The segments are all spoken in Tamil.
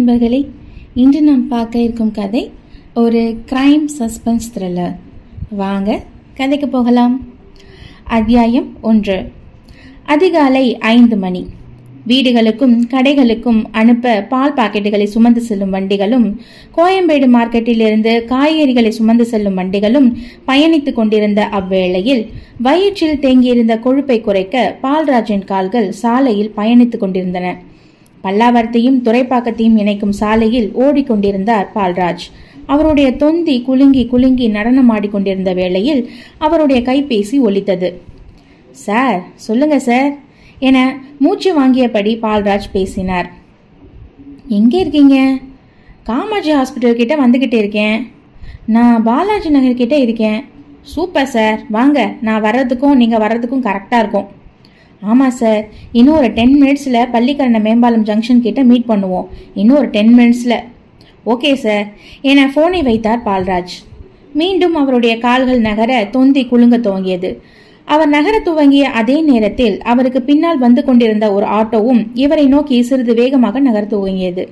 நண்பர்களே இன்று நாம் பார்க்க இருக்கும் கதை ஒரு கிரைம் சஸ்பென்ஸ் த்ரில்லர் வாங்க கதைக்கு போகலாம். அத்தியாயம் ஒன்று. அதிகாலை ஐந்து மணி. வீடுகளுக்கும் கடைகளுக்கும் அனுப்ப பால் பாக்கெட்டுகளை சுமந்து செல்லும் வண்டிகளும் கோயம்பேடு மார்க்கெட்டில் இருந்து காய்கறிகளை சுமந்து செல்லும் வண்டிகளும் பயணித்துக் கொண்டிருந்த அவ்வேளையில் வயிற்றில் தேங்கியிருந்த கொழுப்பை குறைக்க பால்ராஜின் கால்கள் சாலையில் பயணித்துக் கொண்டிருந்தன. பல்லாவரத்தையும் துறைப்பாக்கத்தையும் இணைக்கும் சாலையில் ஓடிக்கொண்டிருந்தார் பால்ராஜ். அவருடைய தொந்தி குலுங்கி குலுங்கி நடனமாடிக்கொண்டிருந்த வேளையில் அவருடைய கைபேசி ஒலித்தது. சார் சொல்லுங்க சார் என மூச்சு வாங்கியபடி பால்ராஜ் பேசினார். எங்கே இருக்கீங்க? காமாஜி ஹாஸ்பிட்டல் கிட்ட வந்துக்கிட்டே இருக்கேன். நான் பாலாஜி நகர் கிட்டே இருக்கேன். Super sir. வாங்க நான் வர்றதுக்கும் நீங்கள் வர்றதுக்கும் கரெக்டாக இருக்கும். ஆமாம் சார் இன்னும் ஒரு டென் மினிட்ஸில் பள்ளிக்கரண மேம்பாலம் ஜங்ஷன் கிட்ட மீட் பண்ணுவோம். இன்னும் ஒரு டென் மினிட்ஸில் ஓகே சார் என ஃபோனை வைத்தார் பால்ராஜ். மீண்டும் அவருடைய கால்கள் நகர தொந்தி குலுங்க துவங்கியது. அவர் நகர துவங்கிய அதே நேரத்தில் அவருக்கு பின்னால் வந்து கொண்டிருந்த ஒரு ஆட்டோவும் இவரை நோக்கி சிறிது வேகமாக நகர துவங்கியது.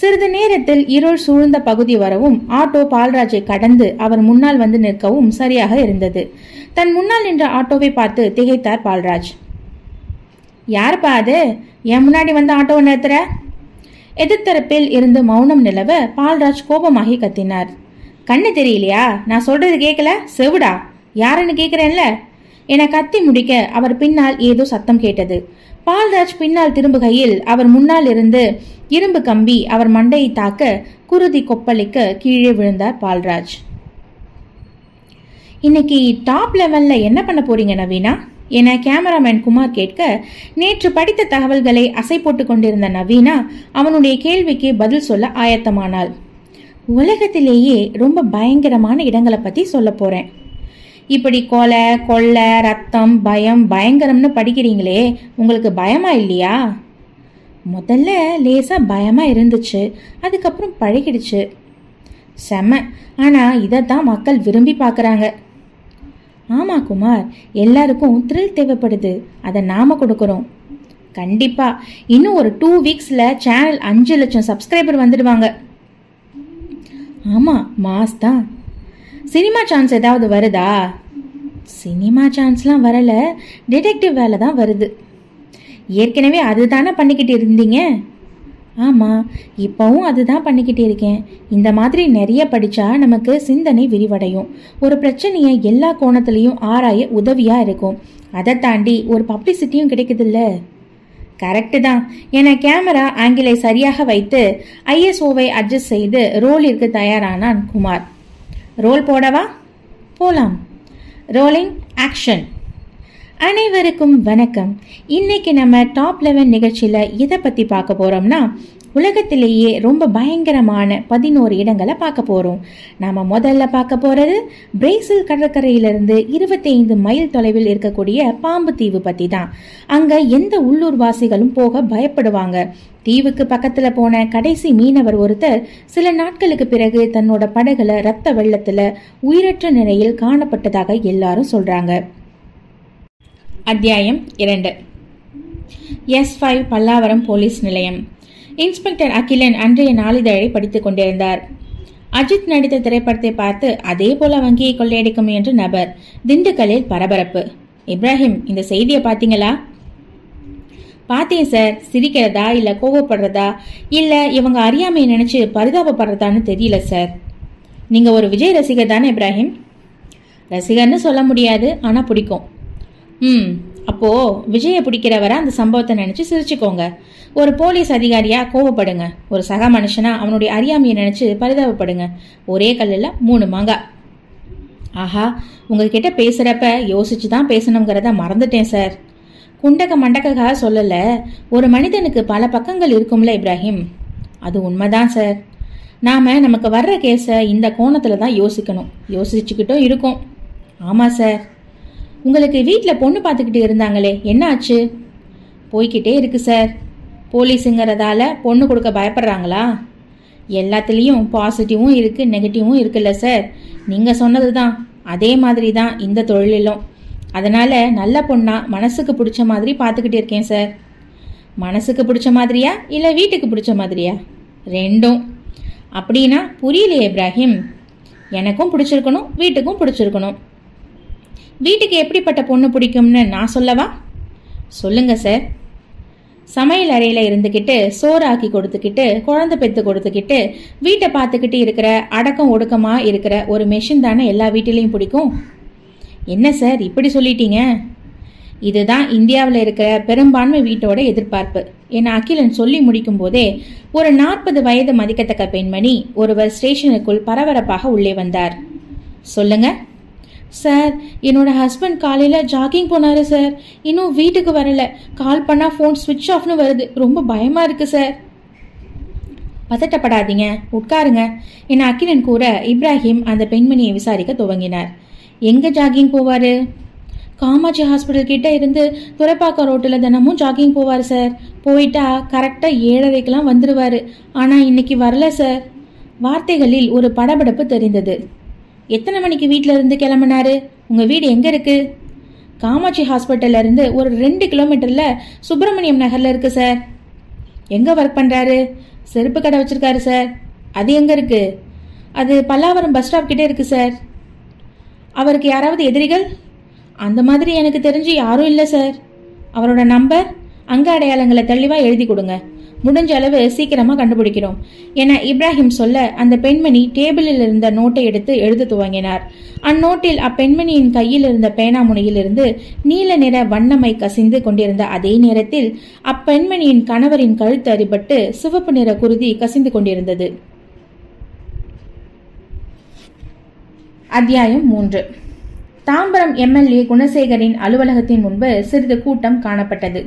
சிறிது நேரத்தில் இருள் சூழ்ந்த பகுதி வரவும் ஆட்டோ பால்ராஜை கடந்து அவர் முன்னால் வந்து நிற்கவும் சரியாக இருந்தது. தன் முன்னால் நின்ற ஆட்டோவை பார்த்து திகைத்தார் பால்ராஜ். யாருப்பா அது? என் முன்னாடி வந்து ஆட்டோவை நிறுத்துற எதிர்த்தரப்பில் இருந்து மௌனம் நிலவ பால்ராஜ் கோபமாகி கத்தினார். கண்ணு தெரியலையா? நான் சொல்றது கேட்கல செவிடா? யாருன்னு கேட்குறேன்ல என கத்தி முடிக்க அவர் பின்னால் ஏதோ சத்தம் கேட்டது. பால்ராஜ் பின்னால் திரும்புகையில் அவர் முன்னால் இருந்து இரும்பு கம்பி அவர் மண்டையை தாக்க குருதி கொப்பளிக்க கீழே விழுந்தார் பால்ராஜ். இன்னைக்கு டாப் லெவல்ல என்ன பண்ண போறீங்க நவீனா? என கேமராமேன் குமார் கேட்க நேற்று படித்த தகவல்களை அசை போட்டு கொண்டிருந்த நவீனா அவனுடைய கேள்விக்கு பதில் சொல்ல ஆயத்தமானாள். உலகத்திலேயே ரொம்ப பயங்கரமான இடங்களை பத்தி சொல்ல போறேன். இப்படி கொலை கொள்ளை ரத்தம் பயம் பயங்கரம்னு படிக்கிறீங்களே உங்களுக்கு பயமா இல்லையா? முதல்ல லேசா பயமா இருந்துச்சு அதுக்கப்புறம் பழகிடுச்சு. செம. ஆனா தான் மக்கள் விரும்பி பார்க்குறாங்க. ஆமாம் குமார். எல்லாருக்கும் த்ரில் தேவைப்படுது. அதை நாம் கொடுக்குறோம். கண்டிப்பாக இன்னும் ஒரு டூ வீக்ஸில் சேனல் அஞ்சு லட்சம் சப்ஸ்கிரைபர் வந்துடுவாங்க. ஆமாம் மாஸ் தான். சினிமா சான்ஸ் ஏதாவது வருதா? சினிமா சான்ஸ்லாம் வரலை. டிடெக்டிவ் வேலை தான் வருது. ஏற்கனவே அதுதானே பண்ணிக்கிட்டு இருந்தீங்க? ஆமாம் இப்போவும் அதுதான் பண்ணிக்கிட்டு இருக்கேன். இந்த மாதிரி நிறைய படித்தா நமக்கு சிந்தனை விரிவடையும். ஒரு பிரச்சனையை எல்லா கோணத்துலேயும் ஆராய உதவியாக இருக்கும். அதை தாண்டி ஒரு பப்ளிசிட்டியும் கிடைக்குதுல்ல? கரெக்டு தான். என கேமரா ஆங்கிளை சரியாக வைத்து ஐஎஸ்ஓவை அட்ஜஸ்ட் செய்து ரோலிற்கு தயாரானான் குமார். ரோல் போடவா? போலாம். ரோலிங் ஆக்ஷன் அனைவருக்கும் வணக்கம். இன்னைக்கு நம்ம டாப் லெவன் நிகழ்ச்சியில் இதை பற்றி பார்க்க போகிறோம்னா உலகத்திலேயே ரொம்ப பயங்கரமான பதினோரு இடங்களை பார்க்க போகிறோம் நாம் முதல்ல பார்க்க போகிறது பிரேசில் கடற்கரையிலிருந்து இருபத்தைந்து மைல் தொலைவில் இருக்கக்கூடிய பாம்பு தீவு பற்றி தான் அங்கே எந்த உள்ளூர் வாசிகளும் போக பயப்படுவாங்க. தீவுக்கு பக்கத்துல போன கடைசி மீனவர் ஒருத்தர் சில நாட்களுக்கு பிறகு தன்னோட படகுல ரத்த வெள்ளத்துல உயிரற்ற நிலையில் காணப்பட்டதாக எல்லாரும் சொல்றாங்க. அத்தியாயம் இரண்டு. எஸ் ஃபைவ் பல்லாவரம் போலீஸ் நிலையம். இன்ஸ்பெக்டர் அகிலன் அன்றைய நாளிதழை படித்துக் கொண்டிருந்தார். அஜித் நடித்த திரைப்படத்தை பார்த்து அதே போல வங்கியை கொள்ளையடிக்கும் என்று நபர் திண்டுக்கல்லில் பரபரப்பு. இப்ராஹிம் இந்த செய்தியை பார்த்தீங்களா? பார்த்தேன் சார். சிரிக்கிறதா இல்ல கோவப்படுறதா? இல்ல இவங்க அறியாமையை நினைச்சு பரிதாபப்படுறதான்னு தெரியல சார். நீங்க ஒரு விஜய் ரசிகர் தானே இப்ராஹிம்? ரசிகர்னு சொல்ல முடியாது. ஆனா பிடிக்கும். ம். அப்போது விஜயை பிடிக்கிறவரை அந்த சம்பவத்தை நினச்சி சிரிச்சுக்கோங்க. ஒரு போலீஸ் அதிகாரியாக கோவப்படுங்க. ஒரு சக மனுஷனா அவனுடைய அறியாமையை நினச்சி பரிதாபப்படுங்க. ஒரே கல்லில் மூணு மாங்கா. ஆஹா உங்ககிட்ட பேசுகிறப்ப யோசிச்சு தான் பேசணுங்கிறத மறந்துட்டேன் சார். குண்டக மண்டக்காக சொல்லலை ஒரு மனிதனுக்கு பல பக்கங்கள் இருக்கும்ல இப்ராஹிம். அது உண்மைதான் சார். நாம நமக்கு வர்ற கேஸை இந்த கோணத்தில் தான் யோசிக்கணும். யோசிச்சுக்கிட்டும் இருக்கோம். ஆமாம் சார். உங்களுக்கு வீட்டில் பொண்ணு பார்த்துக்கிட்டு இருந்தாங்களே என்ன ஆச்சு போய்கிட்டே இருக்கு சார் போலீஸுங்கிறதால பொண்ணு கொடுக்க பயப்படுறாங்களா? எல்லாத்துலேயும் பாசிட்டிவும் இருக்குது நெகட்டிவும் இருக்குல்ல சார் நீங்கள் சொன்னது தான் அதே மாதிரி தான் இந்த தொழிலிலும். அதனால் நல்ல பொண்ணாக மனசுக்கு பிடிச்ச மாதிரி பார்த்துக்கிட்டு இருக்கேன் சார் மனசுக்கு பிடிச்ச மாதிரியா இல்லை வீட்டுக்கு பிடிச்ச மாதிரியா? ரெண்டும். அப்படின்னா புரியலையே இப்ராஹிம். எனக்கும் பிடிச்சிருக்கணும் வீட்டுக்கும் பிடிச்சிருக்கணும். வீட்டுக்கு எப்படிப்பட்ட பொண்ணு பிடிக்கும்னு நான் சொல்லவா? சொல்லுங்க சார். சமையல் அறையில் இருந்துக்கிட்டு சோறாக்கி கொடுத்துக்கிட்டு குழந்தை பெற்று கொடுத்துக்கிட்டு வீட்டை பார்த்துக்கிட்டு இருக்கிற அடக்கம் ஒடுக்கமாக இருக்கிற ஒரு மெஷின் தானே எல்லா வீட்டிலையும் பிடிக்கும்? என்ன சார் இப்படி சொல்லிட்டீங்க? இதுதான் இந்தியாவில் இருக்கிற பெரும்பான்மை வீட்டோட எதிர்பார்ப்பு. என அகிலன் சொல்லி முடிக்கும் போதே ஒரு நாற்பது வயது மதிக்கத்தக்க பெண்மணி ஒருவர் ஸ்டேஷனுக்குள் பரபரப்பாக உள்ளே வந்தார். சொல்லுங்க. சார் என்னோட ஹஸ்பண்ட் காலையில் ஜாகிங் போனாரு சார் இன்னும் வீட்டுக்கு வரல. கால் பண்ணால் ஃபோன் ஸ்விட்ச் ஆஃப்னு வருது. ரொம்ப பயமாக இருக்குது சார் பதட்டப்படாதீங்க. உட்காருங்க. என அகிலன் கூற இப்ராஹிம் அந்த பெண்மணியை விசாரிக்க துவங்கினார். எங்கே ஜாகிங் போவார்? காமாட்சி ஹாஸ்பிட்டல் கிட்ட இருந்து துறைப்பாக்கம் ரோட்டில் தினமும் ஜாகிங் போவார் சார் போயிட்டா கரெக்டாக ஏழரைக்கெல்லாம் வந்துடுவார் ஆனால் இன்னைக்கு வரல சார் வார்த்தைகளில் ஒரு படபடப்பு தெரிந்தது. எத்தனை மணிக்கு வீட்டில் இருந்து கிளம்புனாரு? உங்கள் வீடு எங்கே இருக்கு? காமாட்சி ஹாஸ்பிட்டல்ல இருந்து ஒரு ரெண்டு கிலோமீட்டரில் சுப்பிரமணியம் நகரில் இருக்கு சார். எங்கே ஒர்க் பண்ணுறாரு செருப்பு கடை வச்சுருக்காரு சார். அது எங்கே இருக்கு? அது பல்லாவரம் பஸ் ஸ்டாப் கிட்டே இருக்கு சார். அவருக்கு யாராவது எதிரிகள்? அந்த மாதிரி எனக்கு தெரிஞ்சு யாரும் இல்லை சார். அவரோட நம்பர் அங்க அடையாளங்களை தெளிவாக எழுதி கொடுங்க. முடிஞ்ச அளவு சீக்கிரமா கண்டுபிடிக்கிறோம். என இப்ராஹிம் சொல்ல அந்த பெண்மணி டேபிளில் இருந்த நோட்டை எடுத்து எழுத துவங்கினார். அந்நோட்டில் அப்பெண்மணியின் கையில் இருந்த பேனா முனையிலிருந்து நீல நிற வண்ணமை கசிந்து கொண்டிருந்த அதே நேரத்தில் அப்பெண்மணியின் கணவரின் கழுத்து அடிபட்டு சிவப்பு நிற குருதி கசிந்து கொண்டிருந்தது. அத்தியாயம் மூன்று. தாம்பரம் எம்எல்ஏ குணசேகரின் அலுவலகத்தின் முன்பு சிறிது கூட்டம் காணப்பட்டது.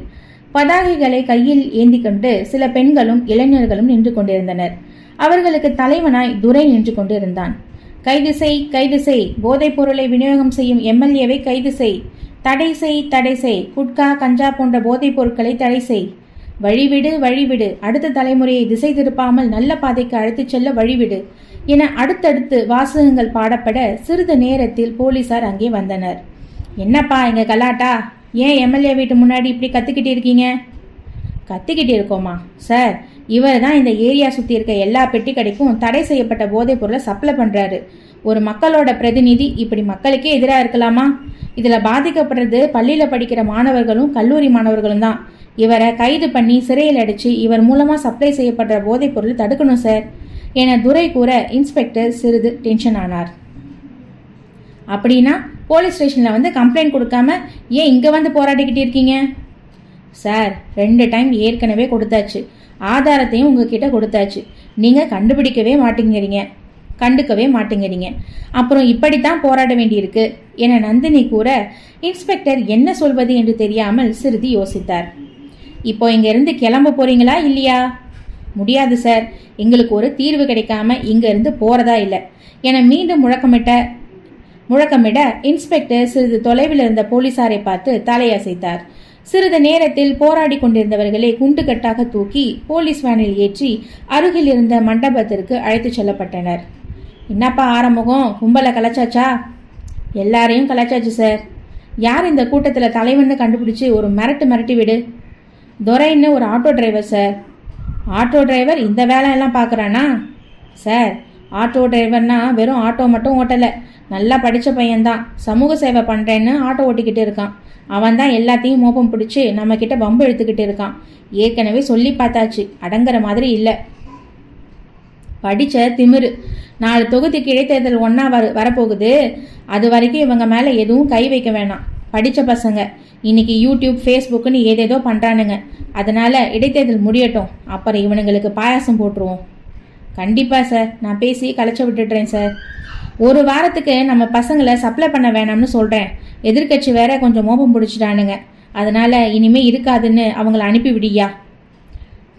பதாகைகளை கையில் ஏந்தி கொண்டு சில பெண்களும் இளைஞர்களும் நின்று கொண்டிருந்தனர். அவர்களுக்கு தலைவனாய் துரை நின்று கொண்டிருந்தான். கைது செய் கைது செய் போதைப் பொருளை விநியோகம் செய்யும் எம்எல்ஏவை கைது செய் தடை செய் தடை செய் குட்கா கஞ்சா போன்ற போதைப் பொருட்களை தடை செய். வழிவிடு வழிவிடு அடுத்த தலைமுறையை திசை திருப்பாமல் நல்ல பாதைக்கு அழைத்துச் செல்ல வழிவிடு என அடுத்தடுத்து வாசகங்கள் பாடப்பட சிறிது நேரத்தில் போலீசார் அங்கே வந்தனர். என்னப்பா எங்க கலாட்டா? ஏன் எம்எல்ஏ வீட்டு முன்னாடி இப்படி கற்றுக்கிட்டு இருக்கீங்க? கத்திக்கிட்டு இருக்கோமா? சார் இவர் தான் இந்த ஏரியா சுற்றி இருக்க எல்லா பெட்டி கடைக்கும் தடை செய்யப்பட்ட போதைப் பொருளை சப்ளை பண்ணுறாரு ஒரு மக்களோட பிரதிநிதி இப்படி மக்களுக்கே எதிராக இருக்கலாமா? இதில் பாதிக்கப்படுறது பள்ளியில் படிக்கிற மாணவர்களும் கல்லூரி மாணவர்களும் தான். இவரை கைது பண்ணி சிறையில் அடித்து இவர் மூலமாக சப்ளை செய்யப்படுற போதைப் பொருள் தடுக்கணும் சார் என துரை கூற இன்ஸ்பெக்டர் சிறிது டென்ஷன் ஆனார். அப்படின்னா போலீஸ் ஸ்டேஷனில் வந்து கம்ப்ளைண்ட் கொடுக்காம ஏன் இங்கே வந்து போராடிக்கிட்டு இருக்கீங்க? சார் ரெண்டு டைம் ஏற்கனவே கொடுத்தாச்சு. ஆதாரத்தையும் உங்ககிட்ட கொடுத்தாச்சு. நீங்கள் கண்டுபிடிக்கவே மாட்டேங்கிறீங்க. கண்டுக்கவே மாட்டேங்கிறீங்க. அப்புறம் இப்படித்தான் போராட வேண்டியிருக்கு. என நந்தினி கூற இன்ஸ்பெக்டர் என்ன சொல்வது என்று தெரியாமல் சிறிது யோசித்தார். இப்போ இங்கேருந்து கிளம்ப போறீங்களா இல்லையா? முடியாது சார் எங்களுக்கு ஒரு தீர்வு கிடைக்காம இங்கேருந்து போகிறதா இல்லை. என மீண்டும் முழக்கமிட்ட முழக்கமிட இன்ஸ்பெக்டர் சிறிது தொலைவில் இருந்த போலீசாரை பார்த்து தலையசைத்தார். சிறிது நேரத்தில் போராடி கொண்டிருந்தவர்களை குண்டுகட்டாக தூக்கி போலீஸ் வேனில் ஏற்றி அருகில் இருந்த மண்டபத்திற்கு அழைத்துச் செல்லப்பட்டனர். என்னப்பா ஆரம்பகம் கும்பலை கலைச்சாச்சா? எல்லாரையும் கலைச்சாச்சு சார் யார் இந்த கூட்டத்தில் தலைவன்னு கண்டுபிடிச்சு ஒரு மிரட்டு மிரட்டி விடு. துரைன்னு ஒரு auto driver sir auto driver இந்த வேலையெல்லாம் பார்க்குறானா சார் ஆட்டோ டிரைவர்னா வெறும் ஆட்டோ மட்டும் ஓட்டலை. நல்லா படித்த பையன்தான். சமூக சேவை பண்ணுறேன்னு ஆட்டோ ஓட்டிக்கிட்டு இருக்கான். அவன் தான் எல்லாத்தையும் மோப்பம் பிடிச்சி நம்மக்கிட்ட வம்பு எடுத்துக்கிட்டு இருக்கான். ஏற்கனவே சொல்லி பார்த்தாச்சு. அடங்குற மாதிரி இல்லை. படித்த திமிரு. நாலு தொகுதிக்கு இடைத்தேர்தல் ஒன்றா வர வரப்போகுது. அது வரைக்கும் இவங்க மேலே எதுவும் கை வைக்க வேணாம். படித்த பசங்க. இன்னைக்கு யூடியூப் ஃபேஸ்புக்குன்னு ஏதேதோ பண்ணுறானுங்க அதனால இடைத்தேர்தல் முடியட்டும். அப்புறம் இவனுங்களுக்கு பாயாசம் போட்டுருவோம். கண்டிப்பாக சார். நான் பேசி கலைச்ச விட்டுடுறேன் சார். ஒரு வாரத்துக்கு நம்ம பசங்களை சப்ளை பண்ண வேணாம்னு சொல்கிறேன் எதிர்க்கட்சி வேற கொஞ்சம் மோபம் பிடிச்சிட்டானுங்க. அதனால் இனிமே இருக்காதுன்னு அவங்கள அனுப்பி விடியா.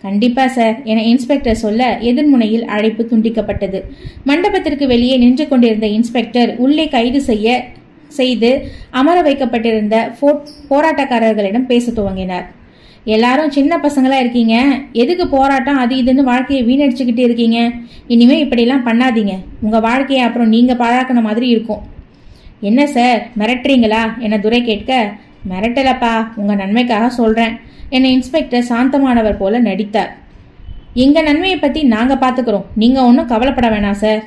கண்டிப்பா சார் என இன்ஸ்பெக்டர் சொல்ல எதிர்முனையில் அழைப்பு துண்டிக்கப்பட்டது. மண்டபத்திற்கு வெளியே நின்று கொண்டிருந்த இன்ஸ்பெக்டர் உள்ளே கைது செய்ய செய்து அமர வைக்கப்பட்டிருந்த போராட்டக்காரர்களிடம் பேச துவங்கினார். எல்லாரும் சின்ன பசங்களா இருக்கீங்க. எதுக்கு போராட்டம்? அது இதுன்னு வாழ்க்கையை வீணடிச்சுக்கிட்டு இருக்கீங்க. இனிமே இப்படிலாம் பண்ணாதீங்க. உங்க வாழ்க்கையை அப்புறம் நீங்க பாழாக்கின மாதிரி இருக்கும். என்ன சார்? மிரட்டுறீங்களா? என துரை கேட்க மிரட்டலப்பா. உங்க நன்மைக்காக சொல்றேன். என்னை இன்ஸ்பெக்டர் சாந்தமானவர் போல நடித்தார். எங்க நன்மையை பத்தி நாங்க பாத்துக்கிறோம். நீங்க ஒன்றும் கவலைப்பட வேணாம் சார்.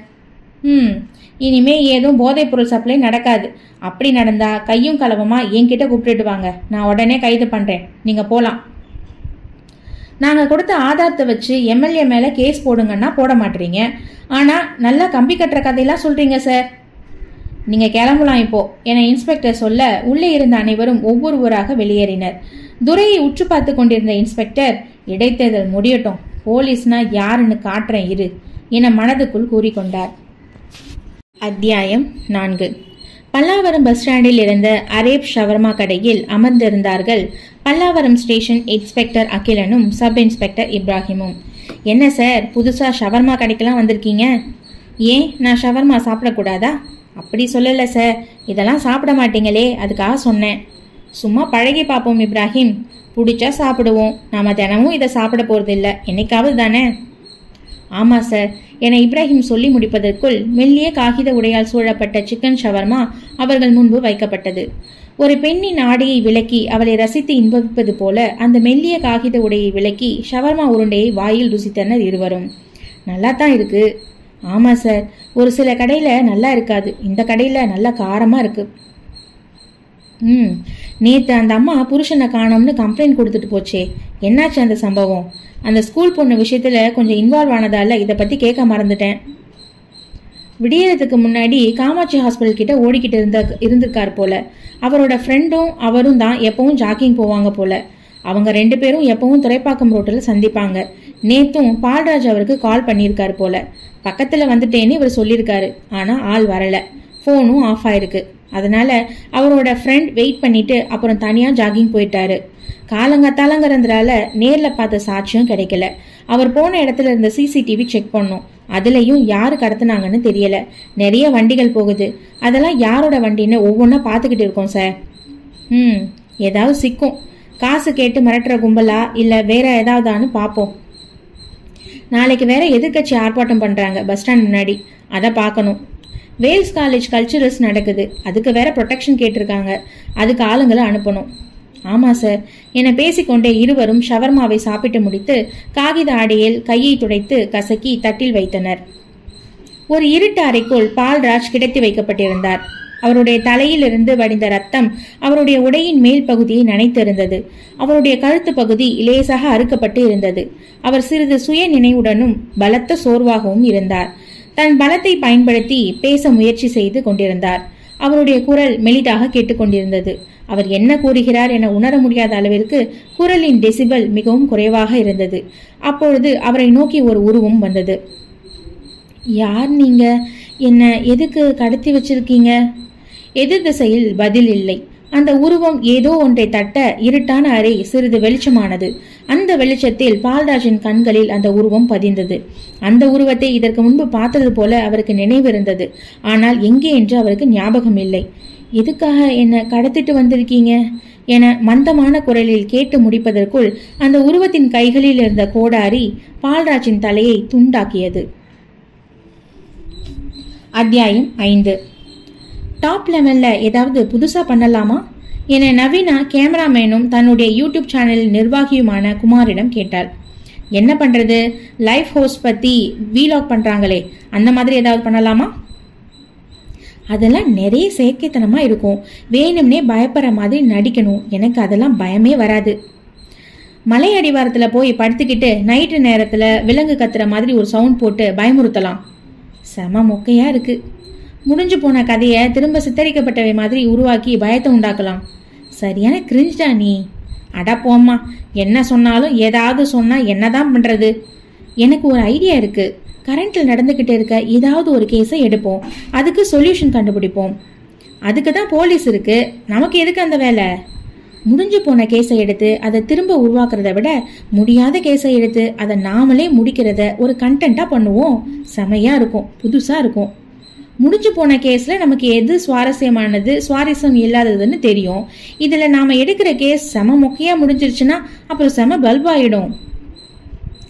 ம். இனிமே ஏதும் போதைப் பொருள் சப்ளை நடக்காது. அப்படி நடந்தா கையும் கலவமா என்கிட்ட கூப்பிட்டுட்டு வாங்க நான் உடனே கைது பண்றேன். நீங்க போலாம். நாங்க கொடுத்த ஆதாரத்தை வச்சு எம்எல்ஏ மேல கேஸ் போடுங்கன்னா போட மாட்டீங்க. ஆனா நல்லா கம்பி கட்டுற கதையெல்லாம் சொல்றீங்க சார் நீங்க கிளம்பலாம் இப்போ. என இன்ஸ்பெக்டர் சொல்ல உள்ளே இருந்த அனைவரும் ஒவ்வொருவராக வெளியேறினர். துரையை உற்று பார்த்து கொண்டிருந்த இன்ஸ்பெக்டர் இடைத்தேர்தல் முடியட்டும். போலீஸ்னா யாருன்னு காட்டுறேன் இரு. என மனதுக்குள் கூறிக்கொண்டார். அத்தியாயம் நான்கு. பல்லாவரம் பஸ் ஸ்டாண்டில் இருந்த அரேப் ஷவர்மா கடையில் அமர்ந்திருந்தார்கள் பல்லாவரம் ஸ்டேஷன் இன்ஸ்பெக்டர் அகிலனும் சப் இன்ஸ்பெக்டர் இப்ராஹிமும். என்ன சார் புதுசாக ஷவர்மா கடைக்கெல்லாம் வந்திருக்கீங்க? ஏன் நான் ஷவர்மா சாப்பிடக்கூடாதா? அப்படி சொல்லலை சார். இதெல்லாம் சாப்பிட மாட்டீங்களே அதுக்காக சொன்னேன். சும்மா பழகி பார்ப்போம் இப்ராஹிம். பிடிச்சா சாப்பிடுவோம். நாம் தினமும் இதை சாப்பிட போகிறதில்ல என்னைக்காவது தானே? ஆமா சார். என இப்ராஹிம் சொல்லி முடிப்பதற்குள் மெல்லிய காகித உடையால் சூழப்பட்ட சிக்கன் ஷவர்மா அவர்கள் முன்பு வைக்கப்பட்டது. ஒரு பெண்ணின் ஆடையை விலக்கி அவளை ரசித்து இன்பவிப்பது போல அந்த மெல்லிய காகித உடையை விலக்கி ஷவர்மா உருண்டையை வாயில் ருசித்தனர் இருவரும். நல்லா தான் இருக்கு. ஆமா சார். ஒரு சில கடையில நல்லா இருக்காது. இந்த கடையில நல்லா காரமா இருக்கு. ம். நேற்று அந்த அம்மா புருஷனை காணோம்னு கம்ப்ளைண்ட் கொடுத்துட்டு போச்சே. என்னாச்சு அந்த சம்பவம்? அந்த ஸ்கூல் பொண்ணு விஷயத்தில் கொஞ்சம் இன்வால்வ் ஆனதால இதை பற்றி கேட்க மறந்துட்டேன். விடியறதுக்கு முன்னாடி காமாட்சி ஹாஸ்பிட்டல் கிட்ட ஓடிக்கிட்டு இருந்த இருந்திருக்கார் போல. அவரோட ஃப்ரெண்டும் அவரும் தான் எப்பவும் ஜாக்கிங் போவாங்க போல. அவங்க ரெண்டு பேரும் எப்பவும் துறைப்பாக்கம் ரோட்டில் சந்திப்பாங்க. நேத்தும் பால்ராஜ் அவருக்கு கால் பண்ணியிருக்காரு போல. பக்கத்தில் வந்துட்டேன்னு இவர் சொல்லியிருக்காரு. ஆனால் ஆள் வரலை. ஃபோனும் ஆஃப் ஆயிருக்கு. அதனால அவரோட ஃப்ரெண்ட் வெயிட் பண்ணிட்டு அப்புறம் தனியாக ஜாகிங் போயிட்டாரு. காலங்கத்தாலங்கிறதுனால நேரில் பார்த்த சாட்சியும் கிடைக்கல. அவர் போன இடத்துல இருந்த சிசிடிவி செக் பண்ணோம். அதுலயும் யாரு கடத்துனாங்கன்னு தெரியல. நிறைய வண்டிகள் போகுது. அதெல்லாம் யாரோட வண்டின்னு ஒவ்வொன்றா பார்த்துக்கிட்டு இருக்கோம் சார் ம் ஏதாவது சிக்கும். காசு கேட்டு மிரட்டுற கும்பலா? இல்லை வேற ஏதாவதான்னு பார்ப்போம். நாளைக்கு வேற எதிர்கட்சி ஆர்ப்பாட்டம் பண்ணுறாங்க பஸ் ஸ்டாண்ட் முன்னாடி. அதை பார்க்கணும். வேல்ஸ் காலேஜ் கல்ச்சுரல்ஸ் நடக்குது. அதுக்கு வேற ப்ரொடெக்ஷன் கேட்டிருக்காங்க. அதுக்கு ஆளுங்களை அனுப்பணும். ஆமாம் சார் என பேசிக்கொண்டே இருவரும் ஷவர்மாவை சாப்பிட்டு முடித்து காகித ஆடையில் கையை துடைத்து கசக்கி தட்டில் வைத்தனர். ஒரு இருட்டு அறைக்குள் பால்ராஜ் கிடத்தி வைக்கப்பட்டிருந்தார். அவருடைய தலையிலிருந்து வடிந்த ரத்தம் அவருடைய உடையின் மேல் பகுதியை நனைத்திருந்தது. அவருடைய கழுத்து பகுதி லேசாக அறுக்கப்பட்டு இருந்தது. அவர் சிறிது சுய நினைவுடனும் பலத்த சோர்வாகவும் இருந்தார். தன் பலத்தை பயன்படுத்தி பேச முயற்சி செய்து கொண்டிருந்தார். அவருடைய குரல் மெலிதாக கேட்டுக்கொண்டிருந்தது அவர் என்ன கூறுகிறார் என உணர முடியாத அளவிற்கு குரலின் டெசிபல் மிகவும் குறைவாக இருந்தது. அப்பொழுது அவரை நோக்கி ஒரு உருவம் வந்தது. யார் நீங்க? என்ன எதுக்கு கடத்தி வச்சிருக்கீங்க? எதிர் திசையில் பதில் இல்லை. அந்த உருவம் ஏதோ ஒன்றை தட்ட இருட்டான அறை சிறிது வெளிச்சமானது. அந்த வெளிச்சத்தில் பால்ராஜின் கண்களில் அந்த உருவம் பதிந்தது. அந்த உருவத்தை இதற்கு முன்பு பார்த்தது போல அவருக்கு நினைவிருந்தது. ஆனால் எங்கே என்று அவருக்கு ஞாபகம் இல்லை எதுக்காக என்ன கடத்திட்டு வந்திருக்கீங்க? என மந்தமான குரலில் கேட்டு முடிப்பதற்குள் அந்த உருவத்தின் கைகளில் இருந்த கோடாரி பால்ராஜின் தலையை துண்டாக்கியது. அத்தியாயம் ஐந்து. டாப் லெவலில் ஏதாவது புதுசாக பண்ணலாமா? என நவீனா கேமராமேனும் தன்னுடைய யூடியூப் சேனல் நிர்வாகியுமான குமாரிடம் கேட்டாள். என்ன பண்ணுறது லைஃப் ஹோஸ்ட் பற்றி வீலாக் பண்ணுறாங்களே அந்த மாதிரி ஏதாவது பண்ணலாமா? அதெல்லாம் நிறைய செயற்கைத்தனமாக இருக்கும். வேணும்னே பயப்படுற மாதிரி நடிக்கணும். எனக்கு அதெல்லாம் பயமே வராது. மலை அடிவாரத்தில் போய் படுத்துக்கிட்டு நைட்டு நேரத்தில் விலங்கு கத்துற மாதிரி ஒரு சவுண்ட் போட்டு பயமுறுத்தலாம். செம மொக்கையாக இருக்குது முடிஞ்சு போன கதையை திரும்ப சித்தரிக்கப்பட்டவை மாதிரி உருவாக்கி பயத்தை உண்டாக்கலாம். சரியான கிரிஞ்சுடா நீ. அடா போம்மா என்ன சொன்னாலும் ஏதாவது சொன்னா என்னதான் பண்ணுறது எனக்கு ஒரு ஐடியா இருக்கு. கரண்ட்ல நடந்துக்கிட்டு இருக்க ஏதாவது ஒரு கேஸை எடுப்போம். அதுக்கு சொல்யூஷன் கண்டுபிடிப்போம். அதுக்கு தான் போலீஸ் இருக்கு. நமக்கு எதுக்கு அந்த வேலை? முடிஞ்சு போன கேஸை எடுத்து அதை திரும்ப உருவாக்குறத விட முடியாத கேஸை எடுத்து அதை நாமளே முடிக்கிறத ஒரு கண்டென்ட்டா பண்ணுவோம். செமையா இருக்கும். புதுசா இருக்கும். முடிஞ்சு போன கேஸில் நமக்கு எது சுவாரஸ்யமானது சுவாரஸ்யம் இல்லாததுன்னு தெரியும். இதில் நாம் எடுக்கிற கேஸ் செம மொக்கையா முடிஞ்சிருச்சுன்னா அப்புறம் செம பல்பாயிடும்.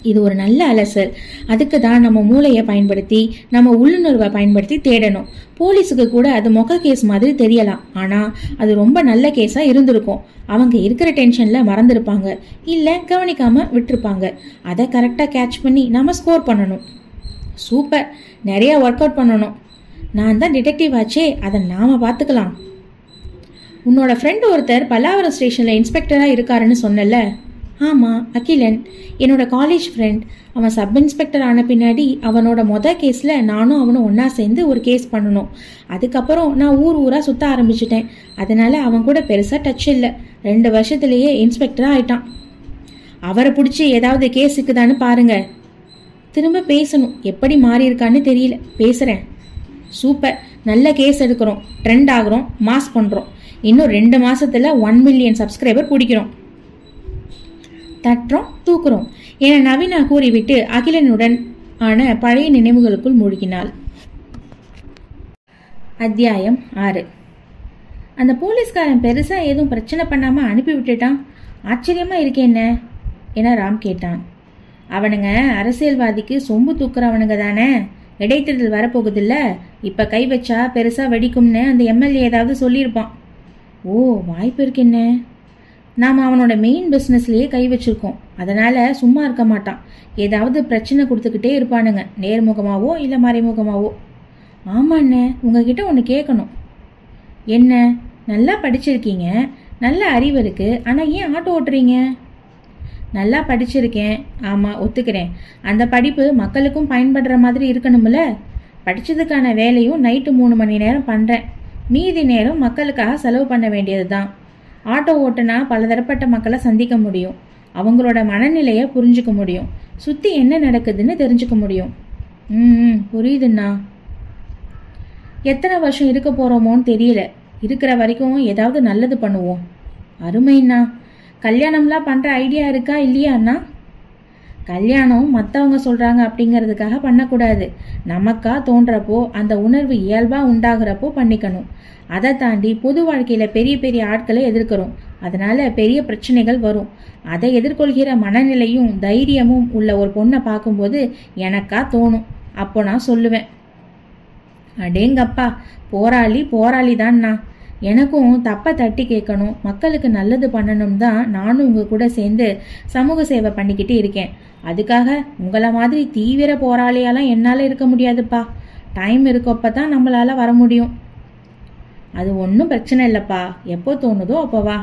இது ஒரு நல்ல அலசல். அதுக்கு தான் நம்ம மூளையை பயன்படுத்தி நம்ம உள்ளுணர்வை பயன்படுத்தி தேடணும். போலீஸுக்கு கூட அது மொக்க கேஸ் மாதிரி தெரியலாம். ஆனால் அது ரொம்ப நல்ல கேஸாக இருந்திருக்கும். அவங்க இருக்கிற டென்ஷனில் மறந்துருப்பாங்க. இல்லை கவனிக்காமல் விட்டுருப்பாங்க. அதை கரெக்டாக கேட்ச் பண்ணி நம்ம ஸ்கோர் பண்ணணும். சூப்பர். நிறைய ஒர்க் அவுட் பண்ணணும். நான் தான் டிடெக்டிவ் ஆச்சே அதை நாம் பார்த்துக்கலாம். உன்னோட ஃப்ரெண்ட் ஒருத்தர் பல்லாவரம் ஸ்டேஷனில் இன்ஸ்பெக்டராக இருக்காருன்னு சொன்னல ஆமாம் அகிலன். என்னோட காலேஜ் ஃப்ரெண்ட் அவன் சப் இன்ஸ்பெக்டர் ஆன பின்னாடி அவனோட மொதல் கேஸில் நானும் அவனும் ஒன்றா சேர்ந்து ஒரு கேஸ் பண்ணணும். அதுக்கப்புறம் நான் ஊர் ஊராக சுற்ற ஆரம்பிச்சிட்டேன். அதனால் அவன் கூட பெருசாக டச் இல்லை. ரெண்டு வருஷத்துலேயே இன்ஸ்பெக்டராக ஆயிட்டான். அவரை பிடிச்சி ஏதாவது கேஸ் இருக்குதான்னு பாருங்க. திரும்ப பேசணும். எப்படி மாறியிருக்கான்னு தெரியல. பேசுகிறேன் சூப்பர் நல்ல கேஸ் எடுக்கிறோம். ட்ரெண்ட் ஆகுறோம். மாஸ் பண்ணுறோம் இன்னும் ரெண்டு மாதத்தில் ஒன் மில்லியன் சப்ஸ்கிரைபர் பிடிக்கிறோம். தட்டுறோம். தூக்குறோம். என நவீனா கூறிவிட்டு அகிலனுடன் ஆன பழைய நினைவுகளுக்குள் மூழ்கினாள். அத்தியாயம் ஆறு. அந்த போலீஸ்காரன் பெருசாக எதுவும் பிரச்சனை பண்ணாமல் அனுப்பி விட்டுட்டான். ஆச்சரியமாக இருக்கேன்ன என ராம் கேட்டான். அவனுங்க அரசியல்வாதிக்கு சொம்பு தூக்குறவனுங்க தானே? இடைத்தேர்தல் வரப்போகுதுல்ல? இப்போ கை வச்சா பெருசாக வெடிக்கும்னு அந்த எம்எல்ஏ ஏதாவது சொல்லியிருப்பான். ஓ வாய்ப்பு இருக்கு என்ன நாம் அவனோட மெயின் பிஸ்னஸ்லேயே கை வச்சுருக்கோம். அதனால் சும்மா இருக்க மாட்டான். ஏதாவது பிரச்சனை கொடுத்துக்கிட்டே இருப்பானுங்க. நேர்முகமாவோ இல்லை மறைமுகமாவோ. ஆமாண்ணே உங்ககிட்ட ஒன்று கேட்கணும் என்ன? நல்லா படிச்சிருக்கீங்க. நல்ல அறிவு இருக்குது ஆனால் ஏன் ஆட்டோ ஓட்டுறீங்க? நல்லா படிச்சிருக்கேன். ஆமாம் ஒத்துக்கிறேன். அந்த படிப்பு மக்களுக்கும் பயன்படுற மாதிரி இருக்கணும்ல? படித்ததுக்கான வேலையும் நைட்டு மூணு மணி நேரம் பண்ணுறேன் மீதி நேரம் மக்களுக்காக செலவு பண்ண வேண்டியது தான் ஆட்டோ ஓட்டுனா பலதரப்பட்ட மக்களை சந்திக்க முடியும். அவங்களோட மனநிலையை புரிஞ்சுக்க முடியும். சுற்றி என்ன நடக்குதுன்னு தெரிஞ்சுக்க முடியும். ம் புரியுதுண்ணா. எத்தனை வருஷம் இருக்க போகிறோமோன்னு தெரியல. இருக்கிற வரைக்கும் ஏதாவது நல்லது பண்ணுவோம். அருமைண்ணா. கல்யாணம்லாம் பண்ணுற ஐடியா இருக்கா இல்லையாண்ணா? கல்யாணம் மற்றவங்க சொல்கிறாங்க அப்படிங்கிறதுக்காக பண்ணக்கூடாது. நமக்கா தோன்றப்போ அந்த உணர்வு இயல்பாக உண்டாகிறப்போ பண்ணிக்கணும். அதை தாண்டி பொது வாழ்க்கையில் பெரிய பெரிய ஆட்களை எதிர்க்கிறோம். அதனால பெரிய பிரச்சனைகள் வரும். அதை எதிர்கொள்கிற மனநிலையும் தைரியமும் உள்ள ஒரு பொண்ணை பார்க்கும்போது எனக்கா தோணும். அப்போ நான் சொல்லுவேன். அடேங்கப்பா போராளி போராளி தான்ண்ணா எனக்கும் தப்பை தட்டி கேட்கணும் மக்களுக்கு நல்லது பண்ணணும் தான் நானும் உங்க கூட சேர்ந்து சமூக சேவை பண்ணிக்கிட்டு இருக்கேன். அதுக்காக உங்களை மாதிரி தீவிர போராளியாலாம் என்னால் இருக்க முடியாதுப்பா. டைம் இருக்கப்போ தான் நம்மளால் வர முடியும். அது ஒன்றும் பிரச்சனை இல்லைப்பா. எப்போ தோணுதோ அப்போ வா.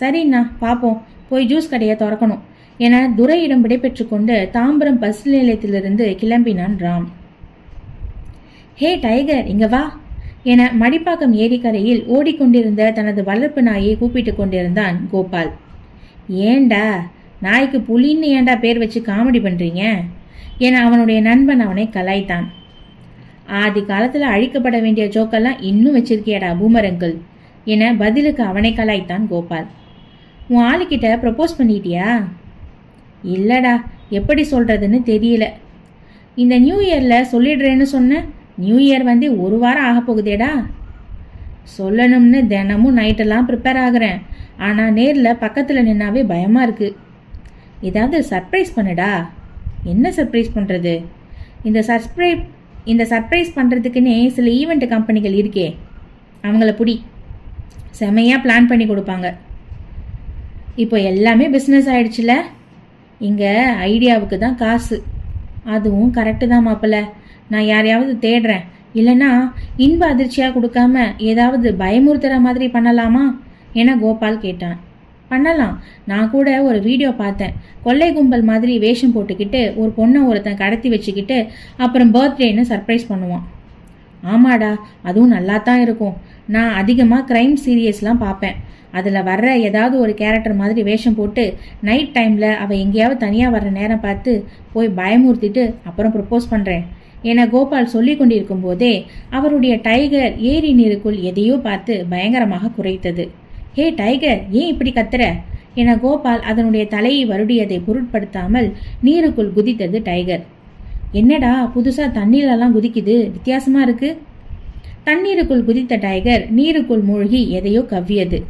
சரிண்ணா பார்ப்போம் போய் ஜூஸ் கடையை திறக்கணும். என துரையிடம் விடைபெற்றுக்கொண்டு தாம்பரம் பஸ் நிலையத்திலிருந்து கிளம்பினான் ராம். ஹே டைகர் இங்க வா. என மடிப்பாக்கம் ஏரிக்கரையில் ஓடிக்கொண்டிருந்த தனது வளர்ப்பு நாயை கூப்பிட்டு கொண்டிருந்தான் கோபால். ஏண்டா நாய்க்கு புலின்னு ஏண்டா பேர் வச்சு காமெடி பண்ணுறீங்க என அவனுடைய நண்பன் அவனை கலாய்த்தான். ஆதி காலத்தில் அழிக்கப்பட வேண்டிய ஜோக்கெல்லாம் இன்னும் வச்சிருக்கியடா பூமரங்கள் என பதிலுக்கு அவனை கலாய்த்தான் கோபால். உன் ஆளுக்கிட்ட ப்ரப்போஸ் பண்ணிட்டியா? இல்லடா எப்படி சொல்கிறதுன்னு தெரியல. இந்த நியூ இயரில் சொல்லிடுறேன்னு சொன்னேன் நியூ இயர் வந்து ஒரு வாரம் ஆக போகுதேடா. சொல்லணும்னு தினமும் நைட்டெல்லாம் ப்ரிப்பேர் ஆகுறேன். ஆனால் நேரில் பக்கத்தில் நின்னாவே பயமாக இருக்குது ஏதாவது சர்ப்ரைஸ் பண்ணுடா. என்ன சர்ப்ரைஸ் பண்ணுறது இந்த சர்ப்ரை இந்த சர்ப்ரைஸ் பண்ணுறதுக்குன்னே சில ஈவெண்ட் கம்பெனிகள் இருக்கே. அவங்கள பிடி. செமையாக பிளான் பண்ணி கொடுப்பாங்க. இப்போ எல்லாமே பிஸ்னஸ் ஆயிடுச்சுல? இங்கே ஐடியாவுக்கு தான் காசு. அதுவும் கரெக்டு தான் மாப்பிள்ள. நான் யாரையாவது தேடுறேன். இல்லைன்னா இன்ப அதிர்ச்சியாக கொடுக்காம ஏதாவது பயமுறுத்துற மாதிரி பண்ணலாமா? என கோபால் கேட்டான். பண்ணலாம். நான் கூட ஒரு வீடியோ பார்த்தேன். கொள்ளை கும்பல் மாதிரி வேஷம் போட்டுக்கிட்டு ஒரு பொண்ணை ஒருத்தன் கடத்தி வச்சுக்கிட்டு அப்புறம் பர்த்டேன்னு சர்ப்ரைஸ் பண்ணுவான். ஆமாடா அதுவும் நல்லா தான் இருக்கும். நான் அதிகமாக க்ரைம் சீரியஸ்லாம் பார்ப்பேன். அதில் வர்ற ஏதாவது ஒரு கேரக்டர் மாதிரி வேஷம் போட்டு நைட் டைமில் அவள் எங்கேயாவது தனியாக வர்ற நேரம் பார்த்து போய் பயமுறுத்திட்டு அப்புறம் ப்ரப்போஸ் பண்ணுறேன் என கோபால் சொல்லிக் கொண்டிருக்கும் போதே அவருடைய டைகர் ஏரி நீருக்குள் எதையோ பார்த்து பயங்கரமாக குறைத்தது ஹே டைகர் ஏன் இப்படி கத்துற? என கோபால் அதனுடைய தலையை வருடியதை பொருட்படுத்தாமல் நீருக்குள் குதித்தது டைகர். என்னடா புதுசா தண்ணீரெல்லாம் குதிக்குது வித்தியாசமா இருக்கு? தண்ணீருக்குள் குதித்த டைகர் நீருக்குள் மூழ்கி எதையோ கவ்வியது.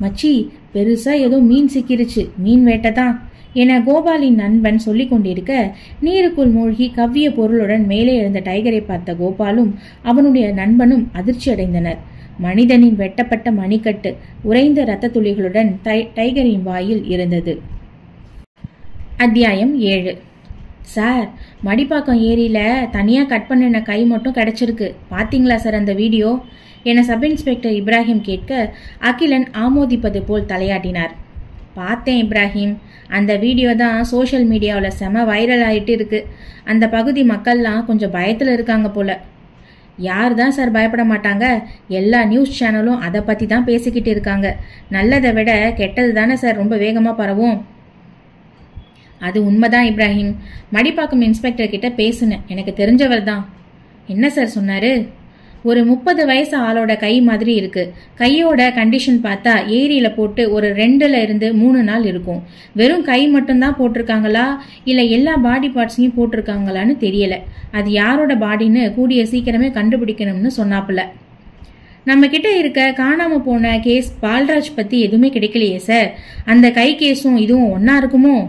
மச்சி பெருசா ஏதோ மீன் சிக்கிருச்சு மீன் வேட்டை தான். என கோபாலின் நண்பன் சொல்லிக் கொண்டிருக்க நீருக்குள் மூழ்கி கவ்விய பொருளுடன் மேலே எழுந்த டைகரை பார்த்த கோபாலும் அவனுடைய நண்பனும் அதிர்ச்சி அடைந்தனர். மனிதனின் வெட்டப்பட்ட மணிக்கட்டு உறைந்த இரத்த துளிகளுடன் டை- டைகரின் வாயில் இருந்தது. அத்தியாயம் ஏழு. சார் மடிப்பாக்கம் ஏரியில தனியாக கட் பண்ணின கை மட்டும் கிடைச்சிருக்கு. பாத்தீங்களா சார் அந்த வீடியோ? என சப் இன்ஸ்பெக்டர் இப்ராஹிம் கேட்க அகிலன் ஆமோதிப்பது போல் தலையாட்டினார். பார்த்தேன் இப்ராஹிம். அந்த வீடியோ தான் சோஷியல் மீடியாவில் செம வைரல் ஆகிட்டு இருக்குது அந்த பகுதி மக்கள்லாம் கொஞ்சம் பயத்தில் இருக்காங்க போல். யார் தான் சார் பயப்பட மாட்டாங்க? எல்லா நியூஸ் சேனலும் அதை பற்றி தான் பேசிக்கிட்டு இருக்காங்க. நல்லதை விட கெட்டது தானே சார் ரொம்ப வேகமாக பரவும். அது உண்மைதான் இப்ராஹிம். மடிப்பாக்கம் இன்ஸ்பெக்டர் கிட்ட பேசுனேன். எனக்கு தெரிஞ்சவர் தான். என்ன சார் சொன்னார்? ஒரு முப்பது வயசு ஆளோட கை மாதிரி இருக்கு. கையோட கண்டிஷன் பார்த்தா ஏரியில போட்டு ஒரு ரெண்டுல இருந்து மூணு நாள் இருக்கும். வெறும் கை மட்டும்தான் போட்டிருக்காங்களா? இல்ல எல்லா பாடி பார்ட்ஸையும் போட்டிருக்காங்களான்னு தெரியல. அது யாரோட பாடின்னு கூடிய சீக்கிரமே கண்டுபிடிக்கணும்னு சொன்னாப்புல. நம்ம கிட்ட இருக்க காணாம போன கேஸ் பால்ராஜ் பத்தி எதுவுமே கிடைக்கலையே சார் அந்த கை கேஸும் இதுவும் ஒன்னா இருக்குமோ?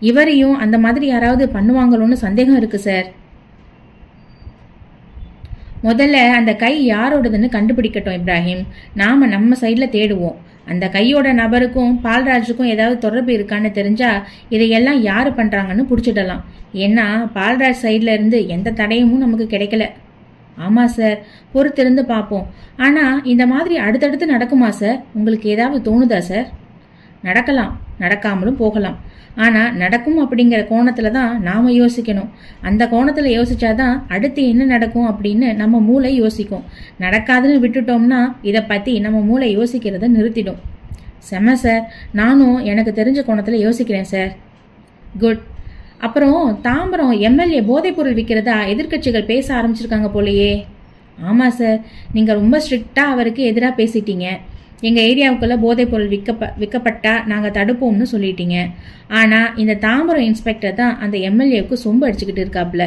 இவரையும் அந்த மாதிரி யாராவது பண்ணுவாங்களோன்னு சந்தேகம் இருக்கு சார் முதல்ல அந்த கை யாரோடதுன்னு கண்டுபிடிக்கட்டும் இப்ராஹிம். நாம நம்ம சைட்ல தேடுவோம். அந்த கையோட நபருக்கும் பால்ராஜுக்கும் ஏதாவது தொடர்பு இருக்கான்னு தெரிஞ்சா இதையெல்லாம் யாரு பண்றாங்கன்னு புடிச்சிடலாம். ஏன்னா பால்ராஜ் சைட்ல இருந்து எந்த தடயமும் நமக்கு கிடைக்கல. ஆமா சார் பொறுத்திருந்து பார்ப்போம். ஆனா இந்த மாதிரி அடுத்தடுத்து நடக்குமா சார் உங்களுக்கு ஏதாவது தோணுதா சார் நடக்கலாம். நடக்காமலும் போகலாம். ஆனால் நடக்கும் அப்படிங்கிற கோணத்தில் தான் நாம் யோசிக்கணும். அந்த கோணத்தில் யோசிச்சாதான் அடுத்து என்ன நடக்கும் அப்படின்னு நம்ம மூளை யோசிக்கும். நடக்காதுன்னு விட்டுட்டோம்னா இதை பற்றி நம்ம மூளை யோசிக்கிறத நிறுத்திடும். செம சார். நானும் எனக்கு தெரிஞ்ச கோணத்தில் யோசிக்கிறேன் சார். குட். அப்புறம் தாம்பரம் எம்எல்ஏ போதைப்பொருள் விற்கிறதா எதிர்க்கட்சிகள் பேச ஆரம்பிச்சிருக்காங்க போலயே. ஆமாம் சார். நீங்கள் ரொம்ப ஸ்ட்ரிக்டாக அவருக்கு எதிராக பேசிட்டீங்க. எங்க ஏரியாவுக்குள்ள போதைப்பொருள் விற்கப்ப விற்கப்பட்டா நாங்கள் தடுப்போம்னு சொல்லிட்டீங்க. ஆனால் இந்த தாம்பரம் இன்ஸ்பெக்டர் தான் அந்த எம்எல்ஏவுக்கு சொம்பு அடிச்சுக்கிட்டு இருக்காப்ல.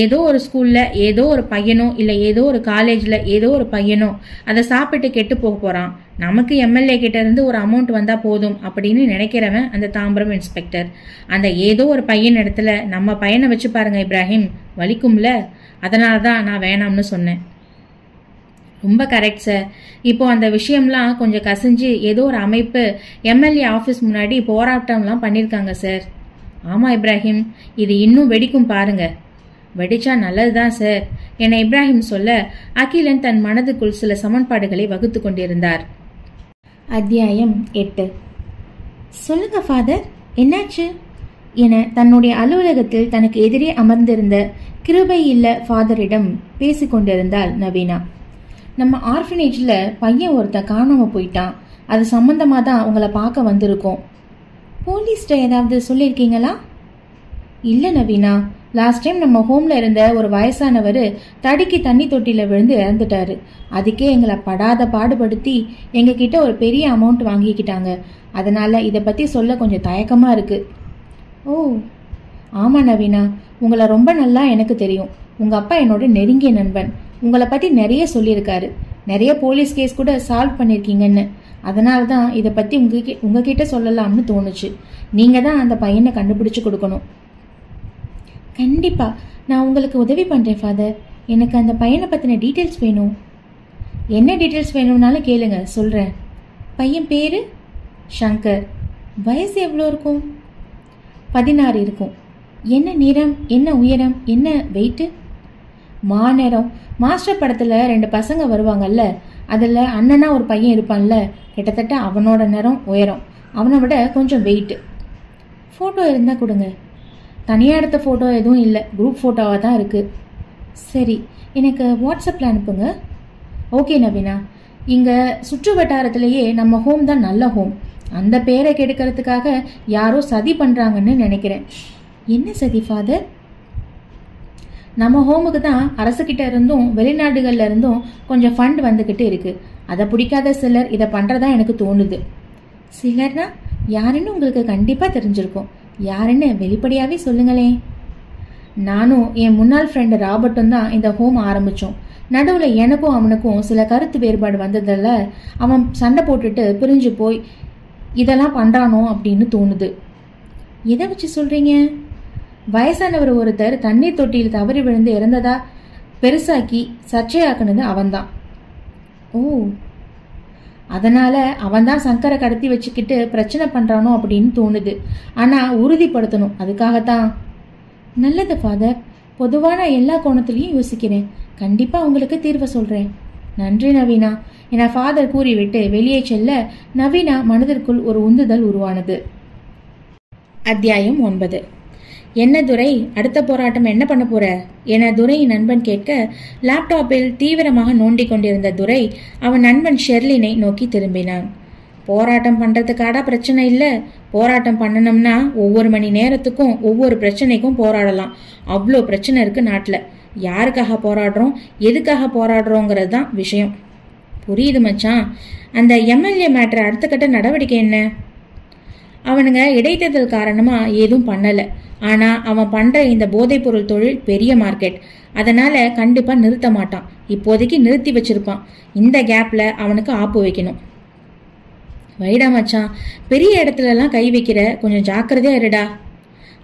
ஏதோ ஒரு ஸ்கூலில் ஏதோ ஒரு பையனோ இல்லை ஏதோ ஒரு காலேஜில் ஏதோ ஒரு பையனோ அதை சாப்பிட்டு கெட்டு போக போகிறான் நமக்கு எம்எல்ஏ கிட்டேருந்து ஒரு அமௌண்ட் வந்தால் போதும் அப்படின்னு நினைக்கிறவன் அந்த தாம்பரம் இன்ஸ்பெக்டர். அந்த ஏதோ ஒரு பையன் இடத்துல நம்ம பையனை வச்சு பாருங்க இப்ராஹிம். வலிக்கும்ல? அதனால தான் நான் வேணாம்னு சொன்னேன். ரொம்ப கரெக்ட் சார் இப்போ அந்த விஷயம்லாம் கொஞ்சம் கசிஞ்சு ஏதோ ஒரு அமைப்பு எம்எல்ஏ ஆஃபீஸ் முன்னாடி போராட்டம்லாம் பண்ணியிருக்காங்க சார் ஆமாம் இப்ராஹிம். இது இன்னும் வெடிக்கும் பாருங்க. வெடிச்சா நல்லதுதான் சார் என இப்ராஹிம் சொல்ல அகிலன் தன் மனதுக்குள் சில சமன்பாடுகளை வகுத்து கொண்டிருந்தார். அத்தியாயம் எட்டு. சொல்லுங்க ஃபாதர் என்னாச்சு? என தன்னுடைய அலுவலகத்தில் தனக்கு எதிரே அமர்ந்திருந்த கிருபை இல்ல ஃபாதரிடம் பேசிக்கொண்டிருந்தாள் நவீனா. நம்ம ஆர்ஃபனேஜில் பையன் ஒருத்தன் காணாமல் போயிட்டான். அது சம்மந்தமாக தான் உங்களை பார்க்க வந்திருக்கோம். போலீஸ்கிட்ட ஏதாவது சொல்லியிருக்கீங்களா? இல்லை நவீனா. லாஸ்ட் டைம் நம்ம ஹோமில் இருந்த ஒரு வயசானவர் தடுக்கி தண்ணி தொட்டியில் விழுந்து இறந்துட்டாரு. அதுக்கே எங்களை படாத பாடுபடுத்தி எங்ககிட்ட ஒரு பெரிய அமௌண்ட் வாங்கிக்கிட்டாங்க. அதனால் இதை பற்றி சொல்ல கொஞ்சம் தயக்கமாக இருக்குது ஓ. ஆமாம் நவீனா. உங்களை ரொம்ப நல்லா எனக்கு தெரியும். உங்கள் அப்பா என்னோட நெருங்கிய நண்பன். உங்களை பற்றி நிறைய சொல்லியிருக்காரு. நிறைய போலீஸ் கேஸ் கூட சால்வ் பண்ணியிருக்கீங்கன்னு அதனால தான் இதை பற்றி உங்ககிட்ட உங்ககிட்ட சொல்லலாம்னு தோணுச்சு. நீங்கள் தான் அந்த பையனை கண்டுபிடிச்சு கொடுக்கணும். கண்டிப்பாக நான் உங்களுக்கு உதவி பண்ணுறேன் ஃபாதர் எனக்கு அந்த பையனை பற்றின டீட்டெயில்ஸ் வேணும். என்ன டீட்டெயில்ஸ் வேணும்னாலும் கேளுங்க. சொல்கிறேன் பையன் பேர்? ஷங்கர் வயசு எவ்வளோ இருக்கும்? பதினாறு இருக்கும். என்ன நிறம்? என்ன உயரம்? என்ன வெயிட்டு மாநேரம். மாஸ்டர் படத்தில் ரெண்டு பசங்க வருவாங்கல்ல அதில் அண்ணனா ஒரு பையன் இருப்பான்ல கிட்டத்தட்ட அவனோட நிறம் உயரம். அவனை விட கொஞ்சம் வெயிட்டு ஃபோட்டோ இருந்தால் கொடுங்க. தனியாக எடுத்த ஃபோட்டோ எதுவும் இல்லை. குரூப் ஃபோட்டோவாக தான் இருக்குது சரி எனக்கு வாட்ஸ்அப்பில் அனுப்புங்க. ஓகே நவீனா. இங்கே சுற்று வட்டாரத்திலேயே நம்ம ஹோம் தான் நல்ல ஹோம் அந்த பேரை கெடுக்கிறதுக்காக யாரோ சதி பண்ணுறாங்கன்னு நினைக்கிறேன். என்ன சதி ஃபாதர் நம்ம ஹோமுக்கு தான் அரசுக்கிட்ட இருந்தும் வெளிநாடுகள்ல இருந்தும் கொஞ்சம் ஃபண்ட் வந்துக்கிட்டு இருக்கு. அதை பிடிக்காத சிலர் இதை பண்ணுறதா எனக்கு தோணுது. சிலர்னா யாருன்னு உங்களுக்கு கண்டிப்பாக தெரிஞ்சிருக்கும். யாருன்னு வெளிப்படையாகவே சொல்லுங்களேன். நானும் என் முன்னாள் ஃப்ரெண்டு ராபர்ட்டும் தான் இந்த ஹோம் ஆரம்பித்தோம் நடுவில் எனக்கும் அவனுக்கும் சில கருத்து வேறுபாடு வந்ததில் அவன் சண்டை போட்டுட்டு பிரிஞ்சு போய் இதெல்லாம் பண்ணுறானோ அப்படின்னு தோணுது. எதை வச்சு சொல்கிறீங்க வயசானவர் ஒருத்தர் தண்ணீர் தொட்டியில் தவறி விழுந்து இறந்ததா பெருசாக்கி சர்ச்சையாக்குனது அவன்தான். ஓ அதனால அவன்தான் சங்கரை கடத்தி வச்சுக்கிட்டு பிரச்சனை பண்றானோ அப்படின்னு தோணுது. ஆனா உறுதிப்படுத்தணும். அதுக்காகத்தான். நல்லது ஃபாதர். பொதுவான எல்லா கோணத்துலேயும் யோசிக்கிறேன். கண்டிப்பா உங்களுக்கு தீர்வை சொல்றேன். நன்றி நவீனா. என ஃபாதர் கூறிவிட்டு வெளியே செல்ல நவீனா மனதிற்குள் ஒரு உந்துதல் உருவானது. அத்தியாயம் ஒன்பது. என்ன துரை அடுத்த போராட்டம் என்ன பண்ண போற? என துரையின் நண்பன் கேட்க லேப்டாப்பில் தீவிரமாக நோண்டிக் கொண்டிருந்த துரை அவன் நண்பன் ஷெர்லினை நோக்கி திரும்பினான். போராட்டம் பண்றதுக்காடா பிரச்சனை இல்லை. போராட்டம் பண்ணணும்னா ஒவ்வொரு மணி நேரத்துக்கும் ஒவ்வொரு பிரச்சனைக்கும் போராடலாம். அவ்வளோ பிரச்சனை இருக்கு நாட்டில். யாருக்காக போராடுறோம் எதுக்காக போராடுறோங்கிறது தான் விஷயம். புரியுது மச்சான். அந்த எம்எல்ஏ மேட்ரு அடுத்த கட்ட நடவடிக்கை என்ன? அவனுங்க இடைத்தேர்தல் காரணமாக ஏதும் பண்ணலை. ஆனால் அவன் பண்ணுற இந்த போதைப்பொருள் தொழில் பெரிய மார்க்கெட். அதனால் கண்டிப்பாக நிறுத்த மாட்டான். இப்போதைக்கு நிறுத்தி வச்சிருப்பான். இந்த கேப்பில் அவனுக்கு ஆப்பு வைக்கணும். வைடா மச்சான் பெரிய இடத்துலலாம் கை வைக்கிற கொஞ்சம் ஜாக்கிரதையா இருடா.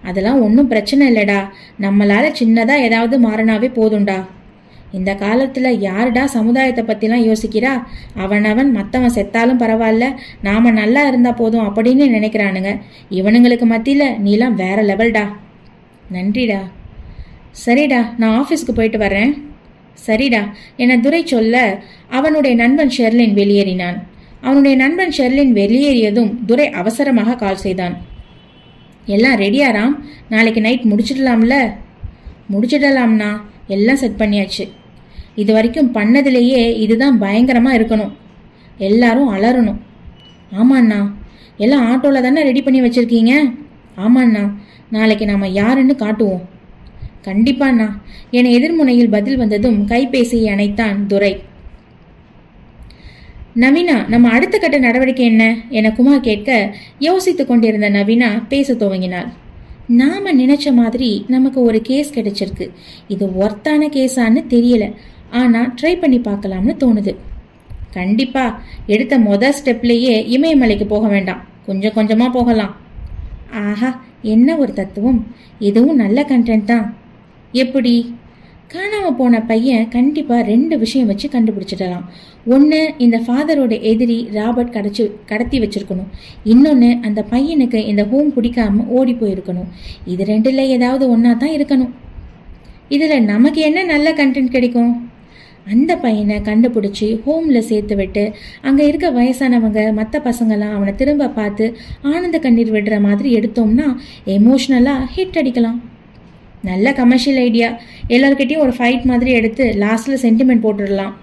அதெல்லாம் ஒன்றும் பிரச்சனை இல்லைடா. நம்மளால் சின்னதாக ஏதாவது மாறினாவே போதும்டா. இந்த காலத்தில் யாருடா சமுதாயத்தை பற்றிலாம் யோசிக்கிறா? அவனவன் மற்றவன் செத்தாலும் பரவாயில்ல. நாம நல்லா இருந்தால் போதும் அப்படின்னு நினைக்கிறானுங்க. இவனுங்களுக்கு மத்தியில் நீலாம் வேற லெவல்டா நன்றிடா. சரிடா நான் ஆஃபீஸ்க்கு போயிட்டு வரேன் சரிடா என துரை சொல்ல அவனுடைய நண்பன் ஷெர்லின் வெளியேறினான். அவனுடைய நண்பன் ஷெர்லின் வெளியேறியதும் துரை அவசரமாக கால் செய்தான். எல்லாம் ரெடியாராம் நாளைக்கு நைட் முடிச்சிடலாம்ல? முடிச்சிடலாம்னா எல்லாம் செட் பண்ணியாச்சு. இது வரைக்கும் பண்ணதிலேயே இதுதான் பயங்கரமாக இருக்கணும். எல்லாரும் அலறணும். ஆமாண்ணா. எல்லாம் ஆட்டோவில் தானே ரெடி பண்ணி வச்சுருக்கீங்க? ஆமாண்ணா. நாளைக்கு நாம் யாருன்னு காட்டுவோம். கண்டிப்பாண்ணா. என எதிர்முனையில் பதில் வந்ததும் கைபேசியை அணைத்தான் துரை. நவீனா நம்ம அடுத்த கட்ட நடவடிக்கை என்ன? என குமார் கேட்க யோசித்து கொண்டிருந்த நவீனா பேச துவங்கினாள். நாம நினைச்ச மாதிரி நமக்கு ஒரு கேஸ் கிடைச்சிருக்கு. இது ஒர்த்தான கேஸான்னு தெரியல. ஆனால் ட்ரை பண்ணி பார்க்கலாம்னு தோணுது. கண்டிப்பாக எடுத்த மொதல் ஸ்டெப்லேயே இமயமலைக்கு போக வேண்டாம். கொஞ்சம் கொஞ்சமாக போகலாம். ஆஹா என்ன ஒரு தத்துவம். இதுவும் நல்ல கண்டென்ட் தான். எப்படி? காணாமல் போன பையன் கண்டிப்பாக ரெண்டு விஷயம் வச்சு கண்டுபிடிச்சிடலாம். ஒன்று இந்த ஃபாதரோட எதிரி ராபர்ட் கடச்சி கடத்தி வச்சிருக்கணும். இன்னொன்று அந்த பையனுக்கு இந்த ஹோம் பிடிக்காம ஓடி போயிருக்கணும். இது ரெண்டில் ஏதாவது ஒன்றா தான் இருக்கணும். இதில் நமக்கு என்ன நல்ல கண்டென்ட் கிடைக்கும்? அந்த பையனை கண்டுபிடிச்சி ஹோமில் சேர்த்து விட்டு அங்கே இருக்க வயசானவங்க மற்ற பசங்களாம் அவனை திரும்ப பார்த்து ஆனந்த கண்ணீர் விடுற மாதிரி எடுத்தோம்னா எமோஷ்னலாக ஹிட் அடிக்கலாம். நல்ல கமர்ஷியல் ஐடியா எல்லார்கிட்டையும் ஒரு ஃபைட் மாதிரி எடுத்து லாஸ்ட்டில் சென்டிமெண்ட் போட்டுடலாம்.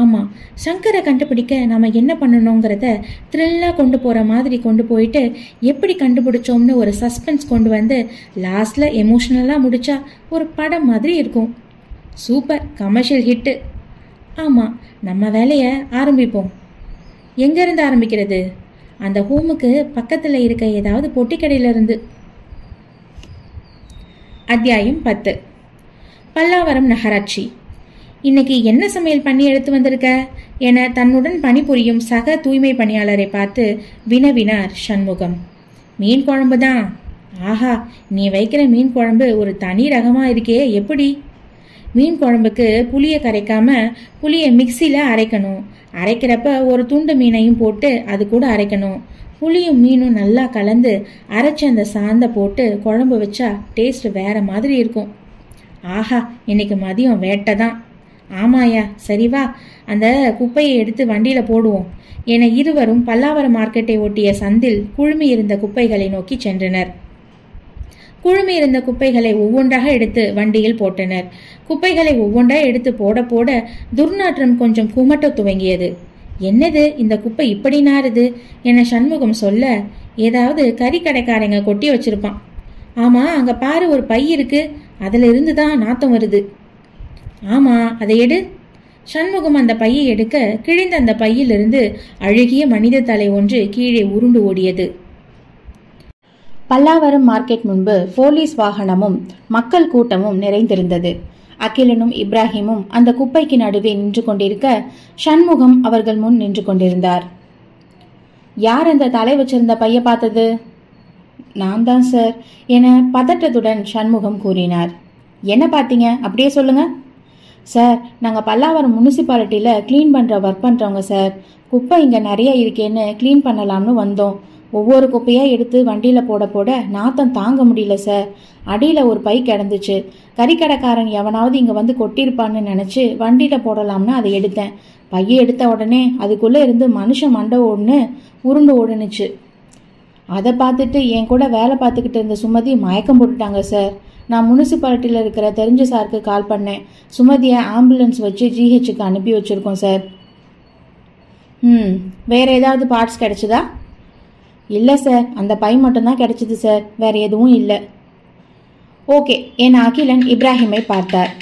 ஆமாம் சங்கரை கண்டுபிடிக்க நம்ம என்ன பண்ணணுங்கிறத த்ரில்லாக கொண்டு போகிற மாதிரி கொண்டு போயிட்டு எப்படி கண்டுபிடிச்சோம்னு ஒரு சஸ்பென்ஸ் கொண்டு வந்து லாஸ்ட்டில் எமோஷ்னலாக முடித்தா ஒரு படம் மாதிரி இருக்கும். சூப்பர் கமர்ஷியல் ஹிட்டு ஆமாம் நம்ம வேலையை ஆரம்பிப்போம். எங்கேருந்து ஆரம்பிக்கிறது? அந்த ஹோமுக்கு பக்கத்தில் இருக்க ஏதாவது பொட்டிக்கடையிலிருந்து. அத்தியாயம் பத்து. பல்லாவரம் நகராட்சி. இன்னைக்கு என்ன சமையல் பண்ணி எடுத்து வந்திருக்க? என தன்னுடன் பணிபுரியும் சக தூய்மை பணியாளரை பார்த்து வினவினார் சண்முகம். மீன் குழம்பு தான் ஆஹா நீ வைக்கிற மீன் குழம்பு ஒரு தனி ரகமாக இருக்கே எப்படி? மீன் குழம்புக்கு புளியை கரைக்காம புளியை மிக்சியில் அரைக்கணும். அரைக்கிறப்ப ஒரு துண்டு மீனையும் போட்டு அது கூட அரைக்கணும். புளியும் மீனும் நல்லா கலந்து அரைச்ச அந்த சாந்தை போட்டு குழம்பு வச்சா டேஸ்ட் வேற மாதிரி இருக்கும். ஆஹா இன்னைக்கு மதியம் வேட்டை தான் ஆமாயா சரி வா. அந்த குப்பையை எடுத்து வண்டியில் போடுவோம். என இருவரும் பல்லாவரம் மார்க்கெட்டை ஒட்டிய சந்தில் குழுமி இருந்த குப்பைகளை நோக்கி சென்றனர். குழுமி இருந்த குப்பைகளை ஒவ்வொன்றாக எடுத்து வண்டியில் போட்டனர். குப்பைகளை ஒவ்வொன்றாக எடுத்து போட போட துர்நாற்றம் கொஞ்சம் குமட்ட துவங்கியது. என்னது? இந்த குப்பை இப்படி நாறுது? என சண்முகம் சொல்ல ஏதாவது கறி கடைக்காரங்க கொட்டி வச்சிருப்பான். ஆமா அங்க பாரு ஒரு பை இருக்கு. அதுல இருந்து தான் நாத்தம் வருது. ஆமா அதை எடு. சண்முகம் அந்த பையை எடுக்க கிழிந்த அந்த பையிலிருந்து அழுகிய மனித தலை ஒன்று கீழே உருண்டு ஓடியது. பல்லாவரம் மார்க்கெட் முன்பு போலீஸ் வாகனமும் மக்கள் கூட்டமும் நிறைந்திருந்தது. அகிலனும் இப்ராஹிமும் அந்த குப்பைக்கு நடுவே நின்று கொண்டிருக்க சண்முகம் அவர்கள் முன் நின்று கொண்டிருந்தார். யார் அந்த தலை வச்சிருந்த பைய பார்த்தது? நான் தான் சார் என பதட்டத்துடன் சண்முகம் கூறினார். என்ன பார்த்தீங்க? அப்படியே சொல்லுங்க. சார் நாங்கள் பல்லாவரம் முனிசிபாலிட்டியில் க்ளீன் பண்ணுற ஒர்க் பண்ணுறவங்க சார். குப்பை இங்கே நிறைய இருக்கேன்னு க்ளீன் பண்ணலாம்னு வந்தோம். ஒவ்வொரு குப்பையாக எடுத்து வண்டியில் போட போட நாத்தம் தாங்க முடியல சார் அடியில் ஒரு பை கிடந்துச்சு. கறிக்கடைக்காரன் எவனாவது இங்கே வந்து கொட்டியிருப்பான்னு நினச்சி வண்டியில் போடலாம்னு அதை எடுத்தேன். பையை எடுத்த உடனே அதுக்குள்ளே இருந்து மனுஷன் மண்டை ஒன்று உருண்டு ஓடுனுச்சு. அதை பார்த்துட்டு என் கூட வேலை பார்த்துக்கிட்டு இருந்த சுமதி மயக்கம் போட்டுட்டாங்க சார் நான் முனிசிபாலிட்டியில் இருக்கிற தெரிஞ்ச சாருக்கு கால் பண்ணேன். சுமதியை ஆம்புலன்ஸ் வச்சு ஜிஹெச்சுக்கு அனுப்பி வச்சுருக்கோம் சார் ம் வேற ஏதாவது பார்ட்ஸ் கிடச்சிதா? இல்லை சார் அந்த பை மட்டும்தான் கிடைச்சிது சார் வேற எதுவும் இல்லை. ஓகே என் அகிலன் இப்ராஹிமை பார்த்தார்.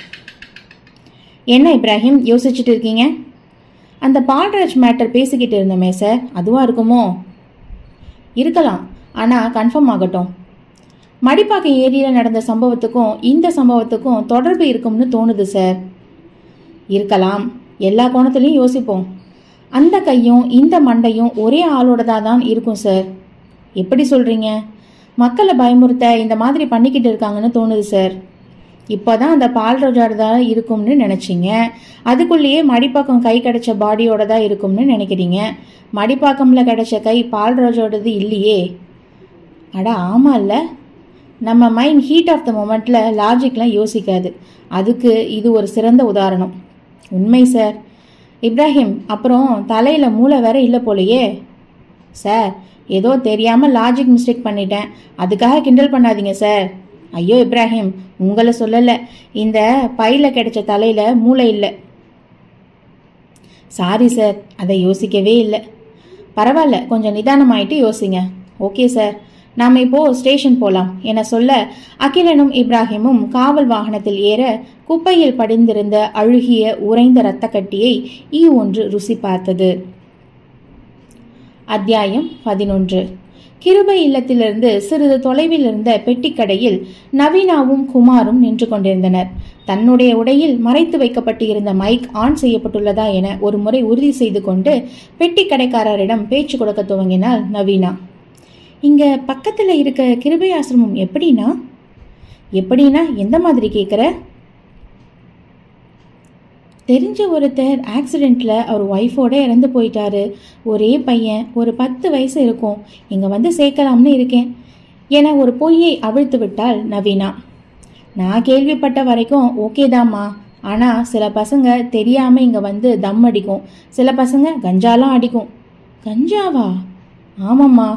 என்ன இப்ராஹிம்? யோசிச்சுட்டு இருக்கீங்க? அந்த பால்ராஜ் மேட்டர் பேசிக்கிட்டு இருந்தோமே சார் அதுவாக இருக்குமோ? இருக்கலாம். ஆனால் கன்ஃபார்ம் ஆகட்டும். மடிப்பாக்கம் ஏரியில் நடந்த சம்பவத்துக்கும் இந்த சம்பவத்துக்கும் தொடர்பு இருக்கும்னு தோணுது சார் இருக்கலாம். எல்லா கோணத்துலையும் யோசிப்போம். அந்த கையும் இந்த மண்டையும் ஒரே ஆளோடதா தான் இருக்கும் சார் எப்படி சொல்கிறீங்க மக்களை பயமுறுத்த இந்த மாதிரி பண்ணிக்கிட்டு இருக்காங்கன்னு தோணுது சார் இப்போதான் அந்த பால் ரோஜாடு தான் இருக்கும்னு நினச்சிங்க. அதுக்குள்ளேயே மடிப்பாக்கம் கை கிடைச்ச பாடியோட தான் இருக்கும்னு நினைக்கிறீங்க. மடிப்பாக்கம்ல கிடைச்ச கை பால் ரோஜோடது இல்லையே. அட ஆமாம் இல்லை. நம்ம மைண்ட் ஹீட் ஆஃப் த மொமெண்ட்டில் லாஜிக்லாம் யோசிக்காது. அதுக்கு இது ஒரு சிறந்த உதாரணம். உண்மை சார் இப்ராஹிம் அப்புறம் தலையில் மூளை வேற இல்லை போலையே. சார் ஏதோ தெரியாமல் லாஜிக் மிஸ்டேக் பண்ணிட்டேன். அதுக்காக கிண்டல் பண்ணாதீங்க சார். ஐயோ இப்ராஹிம் உங்களை சொல்லலை. இந்த பையில் கிடைச்ச தலையில் மூளை இல்லை. சாரி சார் அதை யோசிக்கவே இல்லை. பரவாயில்ல கொஞ்சம் நிதானமாயிட்டு யோசிங்க. ஓகே சார் நாம் இப்போ ஸ்டேஷன் போலாம் என சொல்ல அகிலனும் இப்ராஹிமும் காவல் வாகனத்தில் ஏற குப்பையில் படிந்திருந்த அழுகிய உறைந்த இரத்த கட்டியை ஈ ஒன்று ருசி பார்த்தது. அத்தியாயம் பதினொன்று. கிருபை இல்லத்திலிருந்து சிறிது தொலைவில் இருந்த பெட்டிக்கடையில் நவீனாவும் குமாரும் நின்று கொண்டிருந்தனர். தன்னுடைய உடையில் மறைத்து வைக்கப்பட்டு இருந்த மைக் ஆன் செய்யப்பட்டுள்ளதா என ஒரு முறை உறுதி செய்து கொண்டு பெட்டி கடைக்காரரிடம் பேச்சு கொடுக்க துவங்கினாள் நவீனா. இங்கே பக்கத்தில் இருக்க கிருபை ஆசிரமம் எப்படின்னா? எப்படின்னா எந்த மாதிரி கேட்குற தெரிஞ்ச ஒருத்தர் ஆக்சிடெண்ட்டில் அவர் ஒய்ஃபோட இறந்து போயிட்டாரு. ஒரே பையன் ஒரு பத்து வயசு இருக்கும். இங்கே வந்து சேர்க்கலாம்னு இருக்கேன். என ஒரு பொய்யை அவிழ்த்து விட்டாள் நவீனா. நான் கேள்விப்பட்ட வரைக்கும் ஓகே தாம்மா. ஆனால் சில பசங்க தெரியாமல் இங்கே வந்து தம் அடிக்கும். சில பசங்க கஞ்சாலாம் அடிக்கும். கஞ்சாவா? ஆமாம்மா.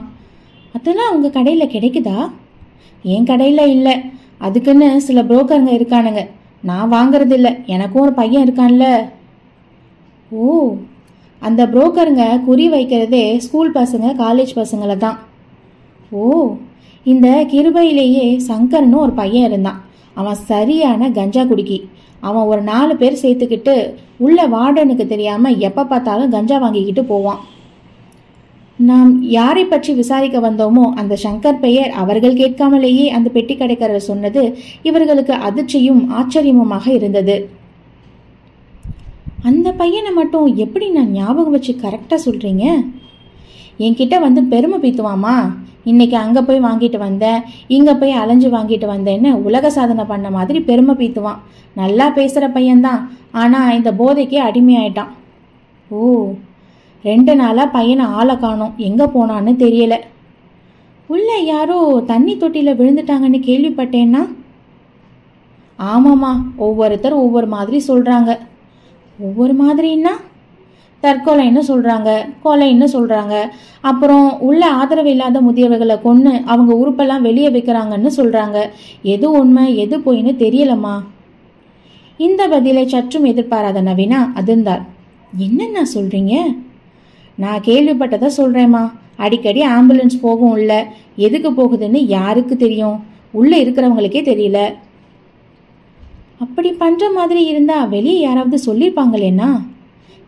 அதெல்லாம் உங்கள் கடையில் கிடைக்குதா? என் கடையில் இல்லை. அதுக்குன்னு சில புரோக்கருங்க இருக்கானுங்க. நான் வாங்குறது இல்லை எனக்கும் ஒரு பையன் இருக்கான்ல. ஓ அந்த புரோக்கருங்க குறி வைக்கிறதே ஸ்கூல் பசங்க காலேஜ் பசங்களை தான். ஓ இந்த கிருபையிலேயே சங்கர்னு ஒரு பையன் இருந்தான். அவன் சரியான கஞ்சா குடிக்கி. அவன் ஒரு நாலு பேர் சேர்த்துக்கிட்டு உள்ள வார்டனுக்கு தெரியாமல் எப்போ பார்த்தாலும் கஞ்சா வாங்கிக்கிட்டு போவான். நாம் யாரை பற்றி விசாரிக்க வந்தோமோ அந்த சங்கர் பெயர் அவர்கள் கேட்காமலேயே அந்த பெட்டி கடைக்காரர் சொன்னது இவர்களுக்கு அதிர்ச்சியும் ஆச்சரியமுமாக இருந்தது. அந்த பையனை மட்டும் எப்படி நான் ஞாபகம் வச்சு கரெக்டாக சொல்கிறீங்க என்கிட்ட வந்து பெருமை பீத்துவாமா? இன்னைக்கு அங்கே போய் வாங்கிட்டு வந்தேன் இங்கே போய் அலைஞ்சு வாங்கிட்டு வந்தேன்னு உலக சாதனை பண்ண மாதிரி பெருமை பீத்துவான். நல்லா பேசுகிற பையன்தான். ஆனால் இந்த போதைக்கே அடிமையாயிட்டான். ஓ ரெண்டு நாளாக பையனை ஆளை காணோம். எங்கே போனான்னு தெரியல. உள்ள யாரோ தண்ணி தொட்டியில் விழுந்துட்டாங்கன்னு கேள்விப்பட்டேன்னா? ஆமாம்மா ஒவ்வொருத்தர் ஒவ்வொரு மாதிரி சொல்கிறாங்க ஒவ்வொரு மாதிரின்னா? தற்கொலைன்னு சொல்கிறாங்க கொலைன்னு சொல்கிறாங்க அப்புறம் உள்ள ஆதரவு இல்லாத முதியவர்களை கொன்று அவங்க உறுப்பெல்லாம் வெளியே வைக்கிறாங்கன்னு சொல்கிறாங்க எது உண்மை எது பொய்ன்னு தெரியலம்மா. இந்த பதிலை சற்றும் எதிர்பாராத நவீனா அதிர்ந்தார் என்னென்ன சொல்கிறீங்க நான் கேள்விப்பட்டதை சொல்கிறேம்மா அடிக்கடி ஆம்புலன்ஸ் போகும் இல்லை. எதுக்கு போகுதுன்னு யாருக்கு தெரியும்? உள்ளே இருக்கிறவங்களுக்கே தெரியல. அப்படி பண்ணுற மாதிரி இருந்தா வெளியே யாராவது சொல்லியிருப்பாங்களேண்ணா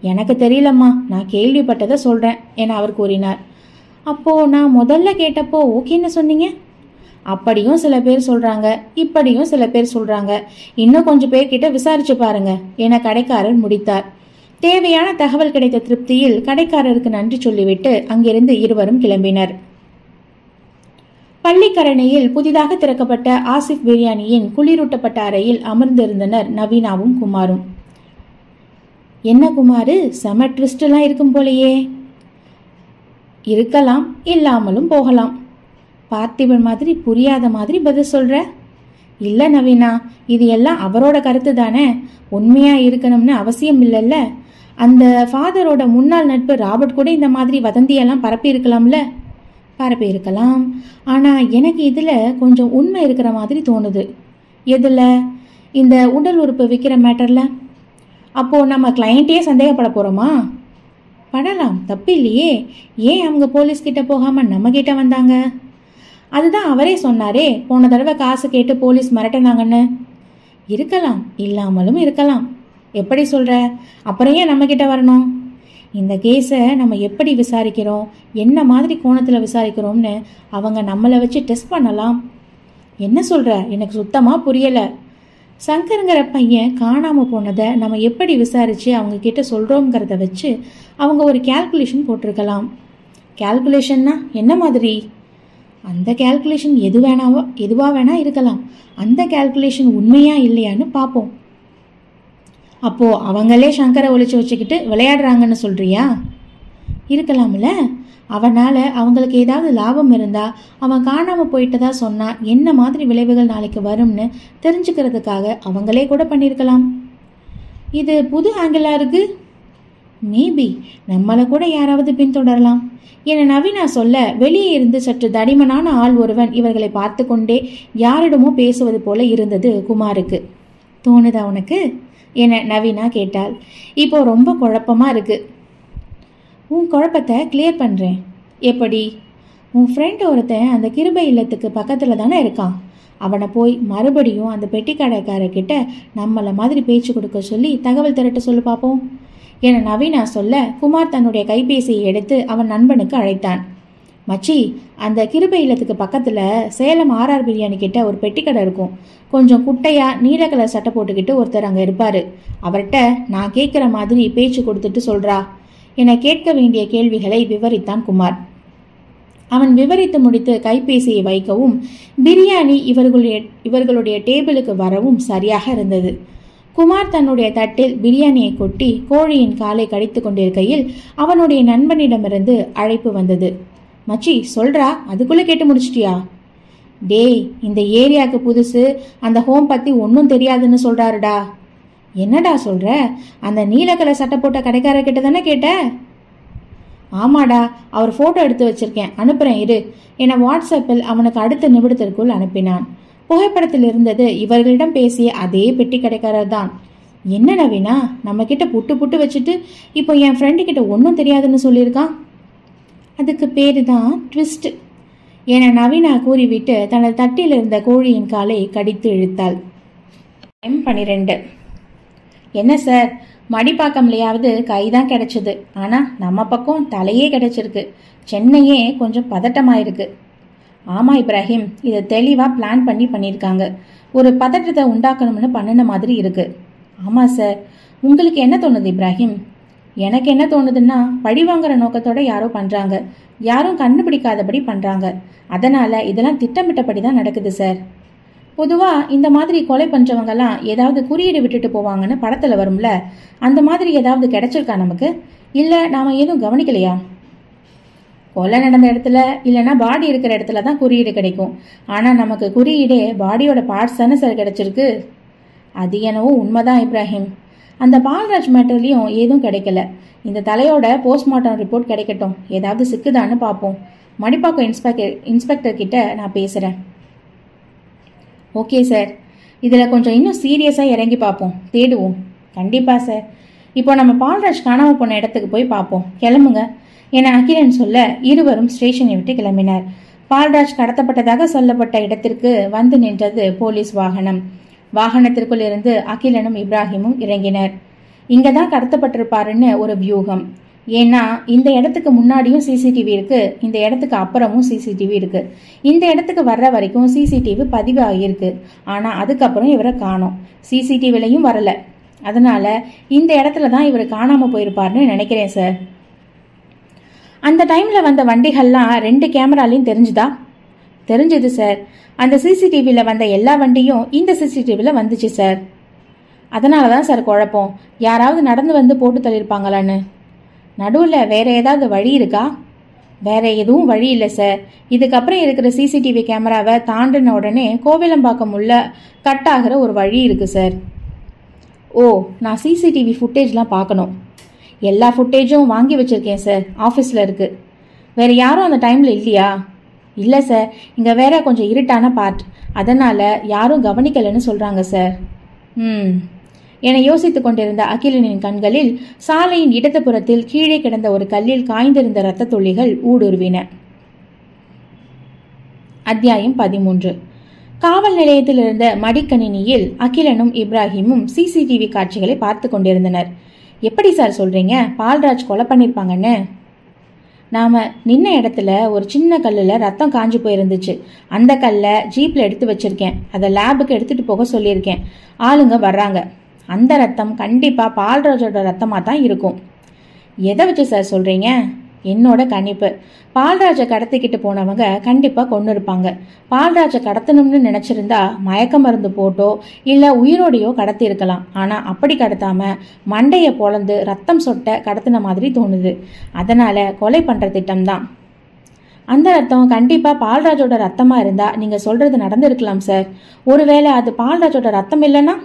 எனக்கு தெரியலம்மா. நான் கேள்விப்பட்டதை சொல்கிறேன் என அவர் கூறினார். அப்போது நான் முதல்ல கேட்டப்போ ஓகேன்னு சொன்னீங்க? அப்படியும் சில பேர் சொல்கிறாங்க இப்படியும் சில பேர் சொல்கிறாங்க இன்னும் கொஞ்சம் பேர்கிட்ட விசாரிச்சு பாருங்க என கடைக்காரர் முடித்தார். தேவையான தகவல் கிடைத்த திருப்தியில் கடைக்காரருக்கு நன்றி சொல்லிவிட்டு அங்கிருந்து இருவரும் கிளம்பினர். பள்ளிக்கரணையில் புதிதாக திறக்கப்பட்ட ஆசிஃப் பிரியாணியின் குளிரூட்டப்பட்ட அறையில் அமர்ந்திருந்தனர் நவீனாவும் குமாரும். என்ன குமாரு செம ட்விஸ்டெல்லாம் இருக்கும் போலையே. இருக்கலாம் இல்லாமலும் போகலாம். பார்த்திபன் மாதிரி புரியாத மாதிரி பதில் சொல்ற? இல்லை நவீனா இது எல்லாம் அவரோட கருத்து தானே உண்மையா இருக்கணும்னு அவசியம் இல்லைல்ல. அந்த ஃபாதரோட முன்னாள் நட்பு ராபர்ட் கூட இந்த மாதிரி வதந்தியெல்லாம் பரப்பியிருக்கலாம்ல பரப்பியிருக்கலாம் ஆனால் எனக்கு இதில் கொஞ்சம் உண்மை இருக்கிற மாதிரி தோணுது. எதில்? இந்த உடல் உறுப்பு விற்கிற மேட்டரில். அப்போது நம்ம கிளையண்ட்டே சந்தேகப்பட போகிறோமா படலாம். தப்பு இல்லையே. ஏன் அவங்க போலீஸ் போகாமல் நம்மக்கிட்ட வந்தாங்க? அதுதான் அவரே சொன்னாரே. போன தடவை காசு கேட்டு போலீஸ் மிரட்டினாங்கன்னு. இருக்கலாம். இல்லாமலும் இருக்கலாம். எப்படி சொல்கிற அப்புறம் ஏன் நம்மக்கிட்ட வரணும்? இந்த கேஸை நம்ம எப்படி விசாரிக்கிறோம்? என்ன மாதிரி கோணத்தில் விசாரிக்கிறோம்னு அவங்க நம்மளை வச்சு டெஸ்ட் பண்ணலாம். என்ன சொல்கிற எனக்கு சுத்தமாக புரியலை. சங்கருங்கிற பையன் காணாமல் போனதை நம்ம எப்படி விசாரித்து அவங்கக்கிட்ட சொல்கிறோங்கிறத வச்சு அவங்க ஒரு கேல்குலேஷன் போட்டிருக்கலாம். கேல்குலேஷன்னா என்ன மாதிரி? அந்த கேல்குலேஷன் எது வேணாவோ எதுவாக வேணால் இருக்கலாம். அந்த கேல்குலேஷன் உண்மையாக இல்லையான்னு பார்ப்போம். அப்போது அவங்களே சங்கரை ஒழிச்சு வச்சுக்கிட்டு விளையாடுறாங்கன்னு சொல்கிறியா இருக்கலாம்ல. அவனால் அவங்களுக்கு ஏதாவது லாபம் இருந்தால் அவன் காணாமல் போயிட்டதா சொன்னால் என்ன மாதிரி விளைவுகள் நாளைக்கு வரும்னு தெரிஞ்சுக்கிறதுக்காக அவங்களே கூட பண்ணியிருக்கலாம். இது புது ஆங்கிளாக இருக்குது மேபி நம்மளை கூட யாராவது பின்தொடரலாம். என நவீனா சொல்ல வெளியே இருந்து சற்று தடிமனான ஆள் ஒருவன் இவர்களை பார்த்து கொண்டே யாரிடமோ பேசுவது போல இருந்தது குமாருக்கு. தோணுதா உனக்கு? என நவீனா கேட்டாள். இப்போ ரொம்ப குழப்பமாக இருக்குது உன் குழப்பத்தை கிளியர் பண்ணுறேன் எப்படி? உன் ஃப்ரெண்ட் ஒருத்தன் அந்த கிருபை இல்லத்துக்கு பக்கத்தில் தானே இருக்கான். அவனை போய் மறுபடியும் அந்த பெட்டி கடைக்காரர்கிட்ட நம்மளை மாதிரி பேச்சு கொடுக்க சொல்லி தகவல் திரட்ட சொல்லு பார்ப்போம் என நவீனா சொல்ல குமார் தன்னுடைய கைபேசியை எடுத்து அவன் நண்பனுக்கு அழைத்தான். மச்சி அந்த கிருபை இல்லத்துக்கு பக்கத்தில் சேலம் ஆர்ஆர் பிரியாணி கிட்ட ஒரு பெட்டிக்கடை இருக்கும். கொஞ்சம் குட்டையாக நீல கலர் சட்டை போட்டுக்கிட்டு ஒருத்தர் அங்கே இருப்பார். அவர்கிட்ட நான் கேட்குற மாதிரி பேச்சு கொடுத்துட்டு சொல்கிறா என கேட்க வேண்டிய கேள்விகளை விவரித்தான் குமார். அவன் விவரித்து முடித்து கைபேசியை வைக்கவும் பிரியாணி இவர்களுடைய இவர்களுடைய டேபிளுக்கு வரவும் சரியாக இருந்தது. குமார் தன்னுடைய தட்டில் பிரியாணியை கொட்டி கோழியின் காலை கடித்து கொண்டிருக்கையில் அவனுடைய நண்பனிடமிருந்து அழைப்பு வந்தது. மச்சி சொல்றா அதுக்குள்ளே கேட்டு முடிச்சிட்டியா? டேய் இந்த ஏரியாவுக்கு புதுசு அந்த ஹோம் பற்றி ஒன்றும் தெரியாதுன்னு சொல்கிறாருடா என்னடா சொல்கிற அந்த நீல கலர் சட்டை போட்ட கடைக்காரர் கிட்ட தானே கேட்ட? ஆமாடா அவர் ஃபோட்டோ எடுத்து வச்சிருக்கேன். அனுப்புறேன் இரு. என வாட்ஸ்அப்பில் அவனுக்கு அடுத்த நிமிடத்திற்குள் அனுப்பினான். புகைப்படத்தில் இருந்தது இவர்களிடம் பேசிய அதே பெட்டி கடைக்காரர் தான். என்ன நவீனா நம்ம கிட்ட புட்டு புட்டு வச்சுட்டு இப்போ என் ஃப்ரெண்டு கிட்ட ஒன்றும் தெரியாதுன்னு சொல்லியிருக்கான்? அதுக்கு பேரு தான் ட்விஸ்ட் என நவீனா கூறிவிட்டு தனது தட்டில் இருந்த கோழியின் காலை கடித்து இழுத்தாள். எம் பனிரெண்டு. என்ன சார் மடிப்பாக்கம்லையாவது கை தான் கிடைச்சது. ஆனால் நம்ம பக்கம் தலையே கிடைச்சிருக்கு. சென்னையே கொஞ்சம் பதட்டமாயிருக்கு. ஆமாம் இப்ராஹிம் இதை தெளிவாக பிளான் பண்ணி பண்ணியிருக்காங்க. ஒரு பதட்டத்தை உண்டாக்கணும்னு பண்ணின மாதிரி இருக்குது ஆமாம் சார் உங்களுக்கு என்ன தோணுது இப்ராஹிம்? எனக்கு என்ன தோணுதுன்னா பழி வாங்குற நோக்கத்தோட யாரோ பண்ணுறாங்க யாரும் கண்டுபிடிக்காதபடி பண்ணுறாங்க அதனால் இதெல்லாம் திட்டமிட்டபடி தான் நடக்குது சார் பொதுவாக இந்த மாதிரி கொலை பண்ணுறவங்கலாம் ஏதாவது குறியீடு விட்டுட்டு போவாங்கன்னு படத்தில் வரும்ல? அந்த மாதிரி ஏதாவது கிடைச்சிருக்கா நமக்கு? இல்லை நாம் எதுவும் கவனிக்கலையா? கொலை நடந்த இடத்துல இல்லைன்னா பாடி இருக்கிற இடத்துல தான் குறியீடு கிடைக்கும். ஆனால் நமக்கு குறியீடே பாடியோட பார்ட்ஸ் தானே சார் கிடைச்சிருக்கு? அது என்னவோ உண்மைதான் இப்ராஹிம். அந்த பால்ராஜ் மேட்டர்லேயும் எதுவும் கிடைக்கல. இந்த தலையோட போஸ்ட்மார்ட்டம் ரிப்போர்ட் கிடைக்கட்டும். ஏதாவது சிக்குதான்னு பார்ப்போம். மடிப்பாக்கம் இன்ஸ்பெக்டர் இன்ஸ்பெக்டர் கிட்ட நான் பேசுகிறேன் ஓகே சார் இதில் கொஞ்சம் இன்னும் சீரியஸாக இறங்கி பார்ப்போம். தேடுவோம். கண்டிப்பாக சார் இப்போ நம்ம பால்ராஜ் காணாமல் போன இடத்துக்கு போய் பார்ப்போம். கிளம்புங்க. என அகிலன் சொல்ல இருவரும் ஸ்டேஷனை விட்டு கிளம்பினார். பால்ராஜ் கடத்தப்பட்டதாக சொல்லப்பட்ட இடத்திற்கு வந்து நின்றது போலீஸ் வாகனம். வாகனத்திற்குள் இருந்து அகிலனும் இப்ராஹிமும் இறங்கினர். இங்கே தான் கடத்தப்பட்டிருப்பாருன்னு ஒரு வியூகம். ஏன்னா இந்த இடத்துக்கு முன்னாடியும் சிசிடிவி இருக்கு இந்த இடத்துக்கு அப்புறமும் சிசிடிவி இருக்கு. இந்த இடத்துக்கு வர்ற வரைக்கும் சிசிடிவி பதிவு ஆகியிருக்கு ஆனா அதுக்கப்புறம் இவரை காணோம். சிசிடிவிலையும் வரல. அதனால இந்த இடத்துல தான் இவர் காணாம போயிருப்பாருன்னு நினைக்கிறேன் சார். அந்த டைம்ல வந்த வண்டிகள்லாம் ரெண்டு கேமராலையும் தெரிஞ்சுதா? தெரிஞ்சது சார் அந்த சிசிடிவியில் வந்த எல்லா வண்டியும் இந்த சிசிடிவியில் வந்துச்சு சார் அதனால தான் சார் குழப்பம். யாராவது நடந்து வந்து போட்டு தள்ளியிருப்பாங்களான்னு. நடுவில் வேற ஏதாவது வழி இருக்கா? வேற எதுவும் வழி இல்லை சார் இதுக்கப்புறம் இருக்கிற சிசிடிவி கேமராவை தாண்டின உடனே கோவிலம்பாக்கம் உள்ள கட் ஆகிற ஒரு வழி இருக்குது சார் ஓ நான் சிசிடிவி ஃபுட்டேஜ்லாம் பார்க்கணும். எல்லா ஃபுட்டேஜும் வாங்கி வச்சுருக்கேன் சார் ஆஃபீஸில் இருக்குது வேறு யாரும் அந்த டைமில் இல்லையா? இல்லை சார் இங்கே வேற கொஞ்சம் இருட்டான பார்ட் அதனால் யாரும் கவனிக்கலைன்னு சொல்கிறாங்க சார் ம். என யோசித்துக் கொண்டிருந்த அகிலனின் கண்களில் சாலையின் இடதுபுறத்தில் கீழே கிடந்த ஒரு கல்லில் காய்ந்திருந்த இரத்த துளிகள் ஊடுருவின. அத்தியாயம் பதிமூன்று. காவல் நிலையத்தில் இருந்த மடிக்கணினியில் அகிலனும் இப்ராஹிமும் சிசிடிவி காட்சிகளை பார்த்து கொண்டிருந்தனர். எப்படி சார் சொல்றீங்க? பால்ராஜ் கொலை பண்ணியிருப்பாங்கன்னு நாம் நின்ன இடத்துல ஒரு சின்ன கல்லில் ரத்தம் காஞ்சு போயிருந்துச்சு. அந்த கல்லை ஜீப்பில் எடுத்து வச்சிருக்கேன். அதை லேபுக்கு எடுத்துகிட்டு போக சொல்லியிருக்கேன். ஆளுங்க வர்றாங்க. அந்த ரத்தம் கண்டிப்பாக பால்ராஜோட ரத்தமாக தான் இருக்கும். எதை வச்சு சார் சொல்கிறீங்க என்னோட கணிப்பு. பால்ராஜை கடத்திக்கிட்டு போனவங்க கண்டிப்பாக கொண்டு இருப்பாங்க பால்ராஜை கடத்தணும்னு நினச்சிருந்தா மயக்க மருந்து போட்டோ இல்லை உயிரோடையோ கடத்தியிருக்கலாம். ஆனால் அப்படி கடத்தாம மண்டையை பொழந்து ரத்தம் சொட்ட கடத்தின மாதிரி தோணுது. அதனால் கொலை பண்ணுற திட்டம்தான். அந்த ரத்தம் கண்டிப்பாக பால்ராஜோட ரத்தமாக இருந்தால் நீங்கள் சொல்கிறது நடந்திருக்கலாம் சார். ஒருவேளை அது பால்ராஜோட ரத்தம் இல்லைன்னா?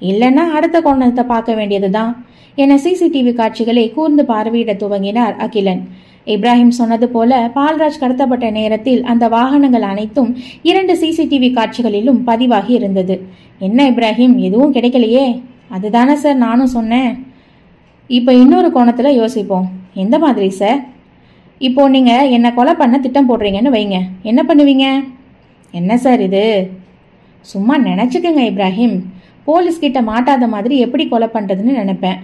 இல்லைன்னா அடுத்த கோணத்தை பார்க்க வேண்டியதுதான். என சிசிடிவி காட்சிகளை கூர்ந்து பார்வையிட துவங்கினார் அகிலன். இப்ராஹிம் சொன்னது போல பால்ராஜ் கடத்தப்பட்ட நேரத்தில் அந்த வாகனங்கள் அனைத்தும் இரண்டு சிசிடிவி காட்சிகளிலும் பதிவாகி இருந்தது. என்ன இப்ராஹிம் எதுவும் கிடைக்கலையே? அதுதானே சார் நானும் சொன்னேன். இப்போ இன்னொரு கோணத்தில் யோசிப்போம். எந்த மாதிரி சார்? இப்போ நீங்கள் என்னை கொலை பண்ண திட்டம் போடுறீங்கன்னு வைங்க. என்ன பண்ணுவீங்க? என்ன சார் இது? சும்மா நினச்சிக்கங்க இப்ராஹிம். போலீஸ் கிட்ட மாட்டாத மாதிரி எப்படி கொலை பண்ணுறதுன்னு நினைப்பேன்.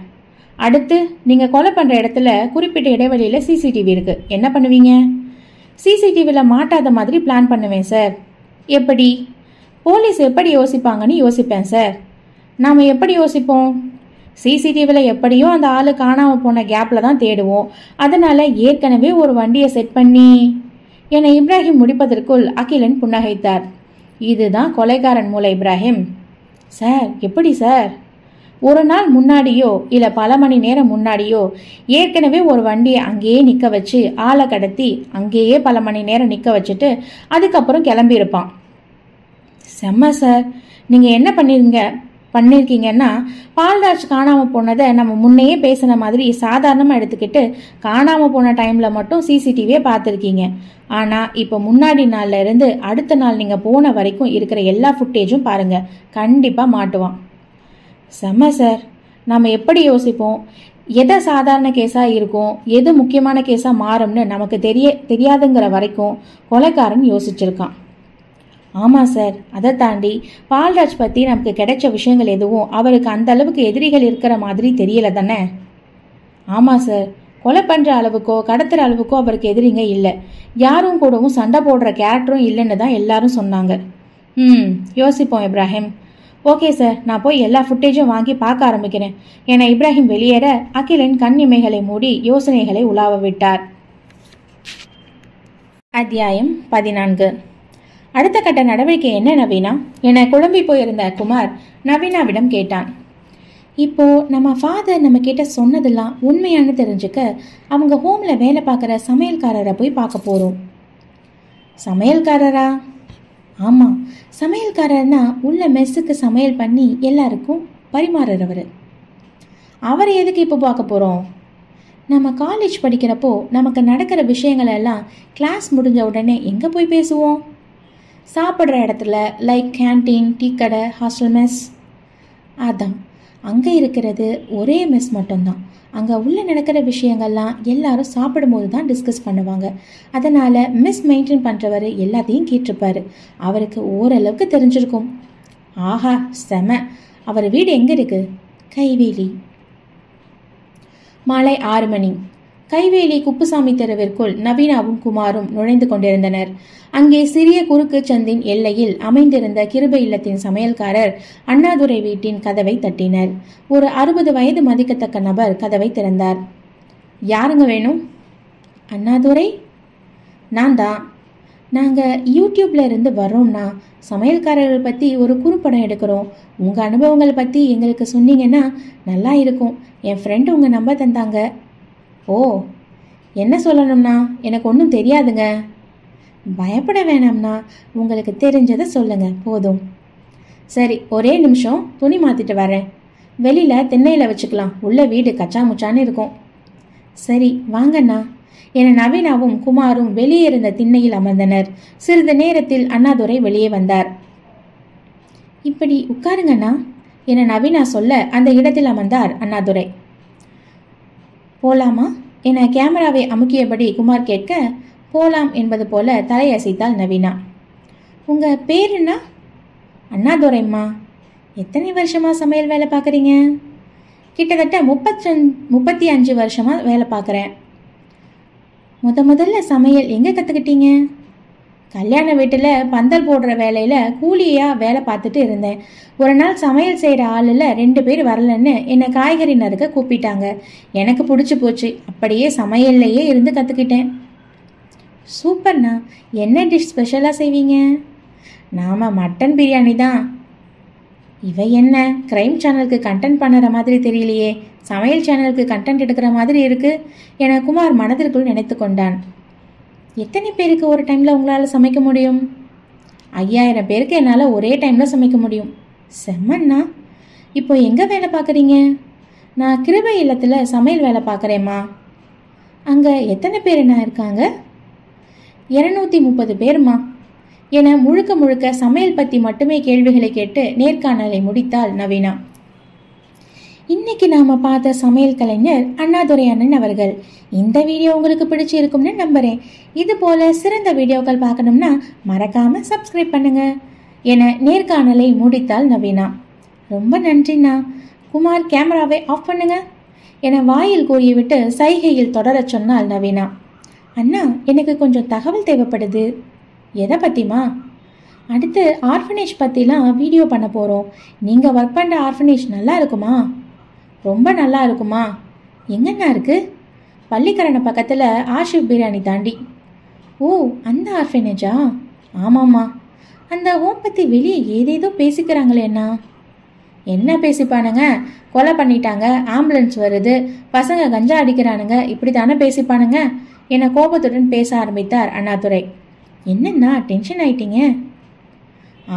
அடுத்து நீங்கள் கொலை பண்ணுற இடத்துல குறிப்பிட்ட இடைவெளியில் சிசிடிவி இருக்குது என்ன பண்ணுவீங்க? சிசிடிவியில் மாட்டாத மாதிரி பிளான் பண்ணுவேன் சார். எப்படி? போலீஸ் எப்படி யோசிப்பாங்கன்னு யோசிப்பேன் சார். நாம் எப்படி யோசிப்போம்? சிசிடிவியில் எப்படியோ அந்த ஆள் காணாமல் போன கேப்பில் தான் தேடுவோம். அதனால் ஏற்கனவே ஒரு வண்டியை செட் பண்ணி என இப்ராஹிம் முடிப்பதற்குள் அகிலன் புன்னகைத்தார். இதுதான் கொலைகாரன் மூளை இப்ராஹிம். சார் எப்படி சார்? ஒரு நாள் முன்னாடியோ இல்லை பல மணி நேரம் முன்னாடியோ ஏற்கனவே ஒரு வண்டியை அங்கேயே நிற்க வச்சு ஆளை கடத்தி அங்கேயே பல மணி நேரம் நிற்க வச்சுட்டு அதுக்கப்புறம் கிளம்பியிருப்பான். செம்ம சார். நீங்கள் என்ன பண்ணிருங்க? பண்ணியிருக்கீங்கன்னா பால்ராஜ் காணாமல் போனதை நம்ம முன்னையே பேசின மாதிரி சாதாரணமாக எடுத்துக்கிட்டு காணாமல் போன டைமில் மட்டும் சிசிடிவியை பார்த்துருக்கீங்க. ஆனால் இப்போ முன்னாடி நாளில் இருந்து அடுத்த நாள் நீங்கள் போன வரைக்கும் இருக்கிற எல்லா ஃபுட்டேஜும் பாருங்கள் கண்டிப்பாக மாட்டுவான். செம்ம சார் நம்ம எப்படி யோசிப்போம்? எதை சாதாரண கேஸாக இருக்கும்? எது முக்கியமான கேஸாக மாறும்னு நமக்கு தெரிய தெரியாதுங்கிற வரைக்கும் கொலைக்காரன் யோசிச்சிருக்கான். ஆமாம் சார். அதை தாண்டி பால்ராஜ் பற்றி நமக்கு கிடைச்ச விஷயங்கள் எதுவும் அவருக்கு அந்த அளவுக்கு எதிரிகள் இருக்கிற மாதிரி தெரியல தானே? ஆமாம் சார். கொலை பண்ணுற அளவுக்கோ கடத்துகிற அளவுக்கோ அவருக்கு எதிரிங்க இல்லை. யாரும் கூடவும் சண்டை போடுற கேரக்டரும் இல்லைன்னு தான் எல்லாரும் சொன்னாங்க. ம் யோசிப்போம் இப்ராஹிம். Okay sir. நான் போய் எல்லா ஃபுட்டேஜும் வாங்கி பார்க்க ஆரம்பிக்கிறேன். என இப்ராஹிம் வெளியேற அகிலன் கண் இமைகளை மூடி யோசனைகளை உலாவ விட்டார். அத்தியாயம் பதினான்கு. அடுத்த கட்ட நடவடிக்கை என்ன நவீனா? என குழம்பி போயிருந்த குமார் நவீனாவிடம் கேட்டான். இப்போ நம்ம ஃபாதர் நம்ம கிட்ட சொன்னதெல்லாம் உண்மையானு தெரிஞ்சுக்க அவங்க ஹோம்ல வேலை பார்க்குற சமையல்காரரை போய் பார்க்க போறோம். சமையல்காரரா? ஆமாம் சமையல்காரர்னா உள்ள மெஸ்ஸுக்கு சமையல் பண்ணி எல்லாருக்கும் பரிமாறுறவர். அவரை எதுக்கு இப்போ பார்க்க போகிறோம் நம்ம காலேஜ் படிக்கிறப்போ நமக்கு நடக்கிற விஷயங்களெல்லாம் கிளாஸ் முடிஞ்ச உடனே எங்கே போய் பேசுவோம்? சாப்பிட்ற இடத்துல லைக் கேன்டீன் டீ கடை ஹாஸ்டல் மெஸ் அதான். அங்கே இருக்கிறது ஒரே மெஸ் மட்டும்தான். அங்கே உள்ளே நடக்கிற விஷயங்கள்லாம் எல்லாரும் சாப்பிடும்போது தான் டிஸ்கஸ் பண்ணுவாங்க. அதனால் மிஸ் மெயின்டைன் பண்ணுறவர் எல்லாத்தையும் கேட்டிருப்பார். அவருக்கு ஓரளவுக்கு தெரிஞ்சிருக்கும். ஆஹா செம. அவர் வீடு எங்கே இருக்குது கைவேலி. மாலை ஆறு மணி. கைவேலி குப்புசாமி தெருவிற்குள் நவீனாவும் குமாரும் நுழைந்து கொண்டிருந்தனர். அங்கே சிறிய குறுக்கு சந்தின் எல்லையில் அமைந்திருந்த கிருப இல்லத்தின் சமையல்காரர் அண்ணாதுரை வீட்டின் கதவை தட்டினர். ஒரு அறுபது வயது மதிக்கத்தக்க நபர் கதவை திறந்தார். யாருங்க வேணும் அண்ணாதுரை? நான் தான் நாங்கள் யூடியூப்ல இருந்து வர்றோம்னா சமையல்காரர்கள் பற்றி ஒரு குறுப்படம் எடுக்கிறோம். உங்கள் அனுபவங்களை பற்றி எங்களுக்கு சொன்னீங்கன்னா நல்லா இருக்கும். என் ஃப்ரெண்டு உங்கள் நம்பர் தந்தாங்க. ஓ என்ன சொல்லணும்னா? எனக்கு ஒன்றும் தெரியாதுங்க. பயப்பட வேணாம்னா உங்களுக்கு தெரிஞ்சதை சொல்லுங்க. போதும். சரி ஒரே நிமிஷம் துணி மாற்றிட்டு வரேன். வெளியில் திண்ணையில் வச்சுக்கலாம். உள்ள வீடு கச்சா முச்சான்னு இருக்கும். சரி வாங்கண்ணா. என நவீனாவும் குமாரும் வெளியே இருந்த திண்ணையில் அமர்ந்தனர். சிறிது நேரத்தில் அண்ணாதுரை வெளியே வந்தார். இப்படி உட்காருங்கண்ணா என நவீனா சொல்ல அந்த இடத்தில் அமர்ந்தார் அண்ணாதுரை. போலாமா? என கேமராவை அமுக்கியபடி குமார் கேட்க போலாம் என்பது போல தலையசைத்தாள் நவீனா. உங்க பேர் என்ன? அண்ணாதுரைம்மா எத்தனை வருஷமா சமையல் வேலை பார்க்குறீங்க? கிட்டத்தட்ட முப்பத்தி முப்பத்தி அஞ்சு வருஷமா வேலை பார்க்குறேன். முத முதல்ல சமையல் எங்கே கற்றுக்கிட்டீங்க கல்யாண வீட்டில் பந்தல் போடுற வேலையில் கூலியாக வேலை பார்த்துட்டு இருந்தேன். ஒரு நாள் சமையல் செய்கிற ஆளில் ரெண்டு பேர் வரலன்னு என்னை காய்கறி நறுக்க கூப்பிட்டாங்க. எனக்கு பிடிச்சி போச்சு. அப்படியே சமையல்லையே இருந்து கற்றுக்கிட்டேன் சூப்பர்ண்ணா. என்ன டிஷ் ஸ்பெஷலாக செய்வீங்க? நாம மட்டன் பிரியாணி தான். இவ என்ன? கிரைம் சேனலுக்கு கண்டென்ட் பண்ணுற மாதிரி தெரியலையே. சமையல் சேனலுக்கு கண்டென்ட் எடுக்கிற மாதிரி இருக்கு. என குமார் மனதிற்குள் நினைத்து கொண்டான். எத்தனை பேருக்கு ஒரு டைமில் உங்களால் சமைக்க முடியும்? ஐயாயிரம் பேருக்கு என்னால் ஒரே டைமில் சமைக்க முடியும். செம்மண்ணா. இப்போ எங்கே வேலை பார்க்குறீங்க? நான் கிருபை இல்லத்தில் சமையல் வேலை பார்க்குறேம்மா. அங்கே எத்தனை பேர் என்ன இருக்காங்க? இரநூத்தி முப்பது பேருமா. என முழுக்க முழுக்க சமையல் பற்றி மட்டுமே கேள்விகளை கேட்டு நேர்காணலை முடித்தாள் நவீனா. இன்னைக்கு நாம பார்த்த சமையல் கலைஞர் அண்ணாதுரை அண்ணன் அவர்கள். இந்த வீடியோ உங்களுக்கு பிடிச்சிருக்கும்னு நம்புறேன். இது போல சிறந்த வீடியோக்கள் பார்க்கணும்னா மறக்காம சப்ஸ்கிரைப் பண்ணுங்க. என நேர்காணலை முடித்தால் நவீனா. ரொம்ப நன்றிண்ணா. குமார் கேமராவை ஆஃப் பண்ணுங்க. என வாயில் கூறிவிட்டு சைகையில் தொடரச் சொன்னால் நவீனா. அண்ணா எனக்கு கொஞ்சம் தகவல் தேவைப்படுது. எதை பற்றிமா அடுத்து ஆர்ஃபனேஜ் பற்றிலாம் வீடியோ பண்ண போகிறோம் நீங்கள் ஒர்க் பண்ணுற ஆர்ஃபனேஜ் நல்லா இருக்குமா? ரொம்ப நல்லா இருக்குமா? எங்கண்ணா இருக்குது பள்ளிக்கரணை பக்கத்தில் ஆஷிப் பிரியாணி தாண்டி. ஓ அந்த ஆர்ஃபனேஜா? ஆமாம்மா. அந்த ஓம் பற்றி வெளியே ஏதேதோ பேசிக்கிறாங்களேண்ணா என்ன பேசிப்பானுங்க? கொலை பண்ணிட்டாங்க ஆம்புலன்ஸ் வருது பசங்க கஞ்சா அடிக்கிறானுங்க இப்படி தானே பேசிப்பானுங்க? என்னை கோபத்துடன் பேச ஆரம்பித்தார் அண்ணாதுரை. என்னண்ணா டென்ஷன் ஆயிட்டீங்க?